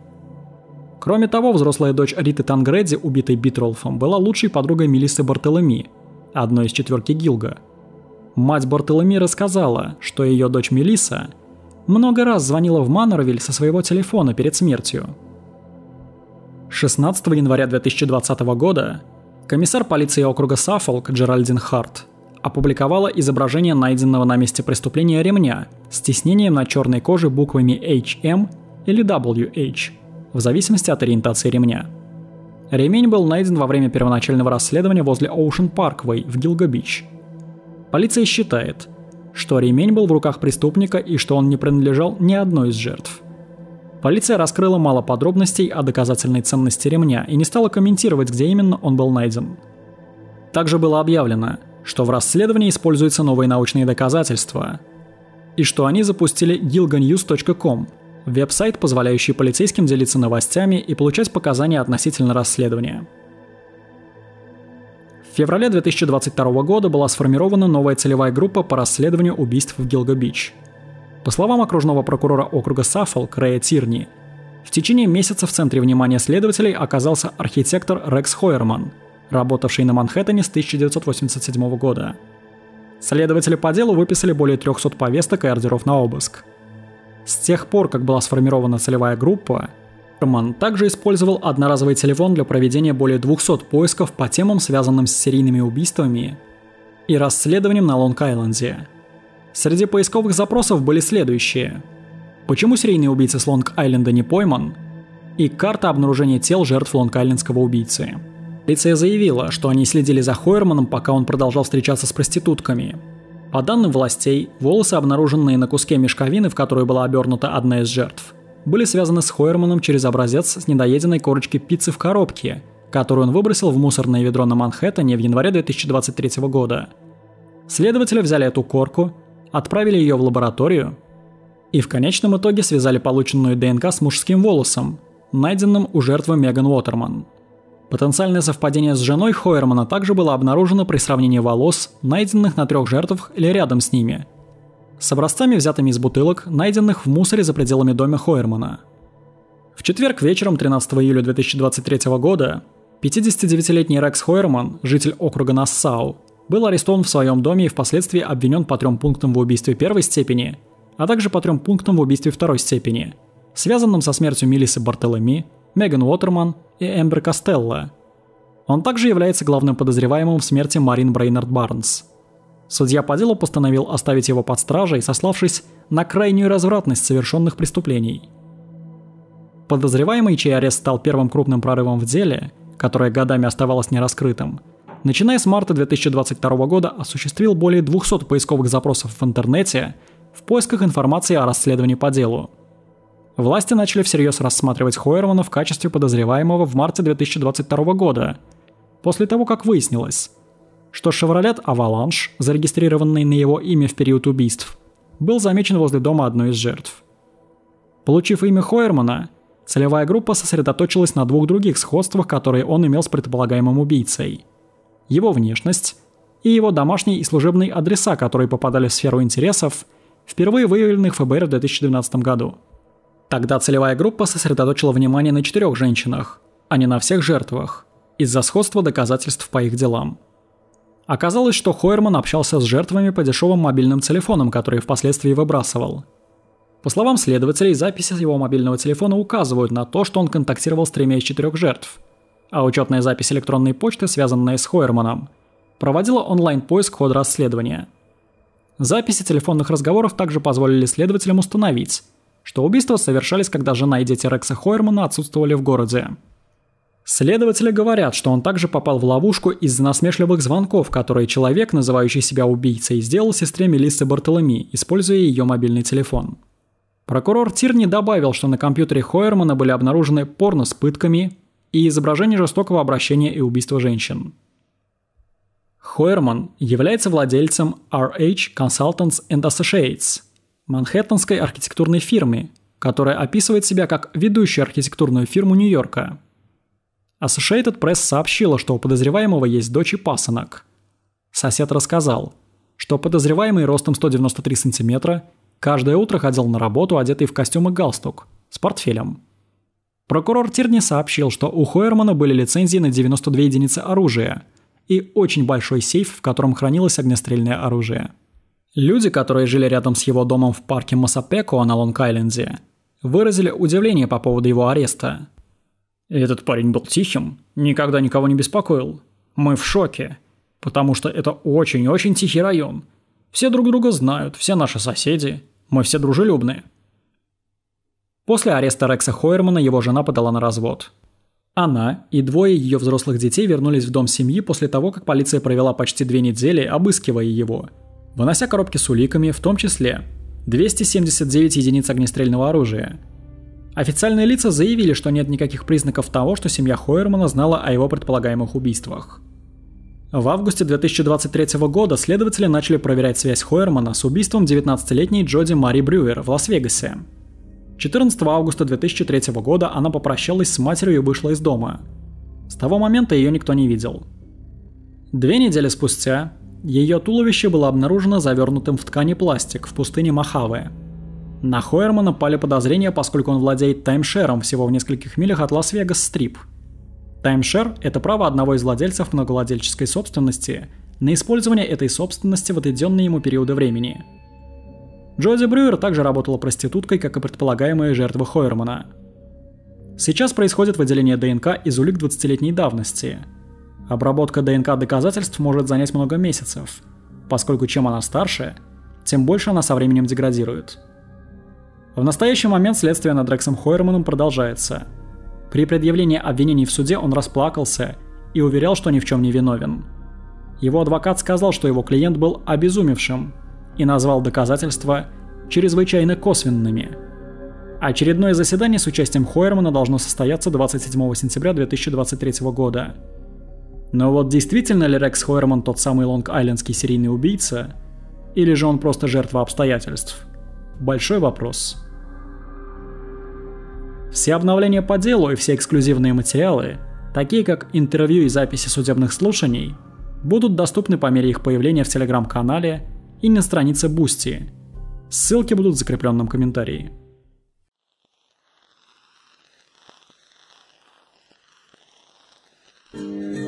Speaker 1: Кроме того, взрослая дочь Риты Тангредди, убитой Битролфом, была лучшей подругой Мелиссы Бартоломи, одной из четверки Гилга. Мать Бартоломи рассказала, что ее дочь Мелисса много раз звонила в Маннервиль со своего телефона перед смертью. 16 января 2020 года комиссар полиции округа Саффолк Джеральдин Харт опубликовала изображение найденного на месте преступления ремня с тиснением на черной коже буквами HM или WH, в зависимости от ориентации ремня. Ремень был найден во время первоначального расследования возле Ocean Parkway в Гилго-Бич. Полиция считает, что ремень был в руках преступника и что он не принадлежал ни одной из жертв. Полиция раскрыла мало подробностей о доказательной ценности ремня и не стала комментировать, где именно он был найден. Также было объявлено, что в расследовании используются новые научные доказательства, и что они запустили gilganews.com, веб-сайт, позволяющий полицейским делиться новостями и получать показания относительно расследования. В феврале 2022 года была сформирована новая целевая группа по расследованию убийств в Гилго-Бич. По словам окружного прокурора округа Саффолк Рэя Тирни, в течение месяца в центре внимания следователей оказался архитектор Рекс Хойерман – работавший на Манхэттене с 1987 года. Следователи по делу выписали более 300 повесток и ордеров на обыск. С тех пор, как была сформирована целевая группа, Роман также использовал одноразовый телефон для проведения более 200 поисков по темам, связанным с серийными убийствами и расследованием на Лонг-Айленде. Среди поисковых запросов были следующие. Почему серийный убийца с Лонг-Айленда не пойман? И карта обнаружения тел жертв Лонг-Айлендского убийцы. Полиция заявила, что они следили за Хойерманом, пока он продолжал встречаться с проститутками. По данным властей, волосы, обнаруженные на куске мешковины, в которую была обернута одна из жертв, были связаны с Хойерманом через образец с недоеденной корочки пиццы в коробке, которую он выбросил в мусорное ведро на Манхэттене в январе 2023 года. Следователи взяли эту корку, отправили ее в лабораторию и в конечном итоге связали полученную ДНК с мужским волосом, найденным у жертвы Меган Уотерман – Потенциальное совпадение с женой Хойермана также было обнаружено при сравнении волос, найденных на трех жертвах или рядом с ними, с образцами, взятыми из бутылок, найденных в мусоре за пределами дома Хойермана. В четверг вечером 13 июля 2023 года 59-летний Рекс Хойерман, житель округа Нассау, был арестован в своем доме и впоследствии обвинен по трем пунктам в убийстве первой степени, а также по трем пунктам в убийстве второй степени, связанным со смертью Милисы Бартолеми, Меган Уотерман и Эмбер Костелло. Он также является главным подозреваемым в смерти Марин Брейнард Барнс. Судья по делу постановил оставить его под стражей, сославшись на крайнюю развратность совершенных преступлений. Подозреваемый, чей арест стал первым крупным прорывом в деле, которое годами оставалось нераскрытым, начиная с марта 2022 года осуществил более 200 поисковых запросов в интернете в поисках информации о расследовании по делу – Власти начали всерьез рассматривать Хойермана в качестве подозреваемого в марте 2022 года, после того, как выяснилось, что Chevrolet Avalanche, зарегистрированный на его имя в период убийств, был замечен возле дома одной из жертв. Получив имя Хойермана, целевая группа сосредоточилась на двух других сходствах, которые он имел с предполагаемым убийцей. Его внешность и его домашние и служебные адреса, которые попадали в сферу интересов, впервые выявленных ФБР в 2012 году – Тогда целевая группа сосредоточила внимание на четырех женщинах, а не на всех жертвах, из-за сходства доказательств по их делам. Оказалось, что Хойерман общался с жертвами по дешевым мобильным телефонам, которые впоследствии выбрасывал. По словам следователей, записи с его мобильного телефона указывают на то, что он контактировал с тремя из четырех жертв, а учетная запись электронной почты, связанная с Хойерманом, проводила онлайн-поиск хода расследования. Записи телефонных разговоров также позволили следователям установить, что убийства совершались, когда жена и дети Рекса Хойермана отсутствовали в городе. Следователи говорят, что он также попал в ловушку из-за насмешливых звонков, которые человек, называющий себя убийцей, сделал сестре Мелиссы Бартоломи, используя ее мобильный телефон. Прокурор Тирни добавил, что на компьютере Хойермана были обнаружены порно с пытками и изображение жестокого обращения и убийства женщин. Хойерман является владельцем RH Consultants and Associates – манхэттенской архитектурной фирме, которая описывает себя как ведущую архитектурную фирму Нью-Йорка. Associated Press сообщила, что у подозреваемого есть дочь и пасынок. Сосед рассказал, что подозреваемый ростом 193 сантиметра каждое утро ходил на работу, одетый в костюм и галстук, с портфелем. Прокурор Тирни сообщил, что у Хойермана были лицензии на 92 единицы оружия и очень большой сейф, в котором хранилось огнестрельное оружие. Люди, которые жили рядом с его домом в парке Масапеко на Лонг-Айленде, выразили удивление по поводу его ареста. «Этот парень был тихим, никогда никого не беспокоил. Мы в шоке, потому что это очень-очень тихий район. Все друг друга знают, все наши соседи, мы все дружелюбные». После ареста Рекса Хойермана его жена подала на развод. Она и двое ее взрослых детей вернулись в дом семьи после того, как полиция провела почти две недели, обыскивая его, вынося коробки с уликами, в том числе 279 единиц огнестрельного оружия. Официальные лица заявили, что нет никаких признаков того, что семья Хойермана знала о его предполагаемых убийствах. В августе 2023 года следователи начали проверять связь Хойермана с убийством 19-летней Джоди Мари Брюер в Лас-Вегасе. 14 августа 2003 года она попрощалась с матерью и вышла из дома. С того момента ее никто не видел. Две недели спустя ее туловище было обнаружено завернутым в ткань и пластик в пустыне Мохаве. На Хойермана пали подозрения, поскольку он владеет таймшером всего в нескольких милях от Лас-Вегас-Стрип. Таймшер – это право одного из владельцев многовладельческой собственности на использование этой собственности в отведенные ему периоды времени. Джоди Брюер также работала проституткой, как и предполагаемая жертва Хойермана. Сейчас происходит выделение ДНК из улик 20-летней давности – Обработка ДНК доказательств может занять много месяцев, поскольку чем она старше, тем больше она со временем деградирует. В настоящий момент следствие над Рексом Хойерманом продолжается. При предъявлении обвинений в суде он расплакался и уверял, что ни в чем не виновен. Его адвокат сказал, что его клиент был обезумевшим и назвал доказательства чрезвычайно косвенными. Очередное заседание с участием Хойермана должно состояться 27 сентября 2023 года. Но вот действительно ли Рекс Хойерман тот самый лонг-айлендский серийный убийца? Или же он просто жертва обстоятельств? Большой вопрос. Все обновления по делу и все эксклюзивные материалы, такие как интервью и записи судебных слушаний, будут доступны по мере их появления в телеграм-канале и на странице Boosty. Ссылки будут в закрепленном комментарии. Yeah.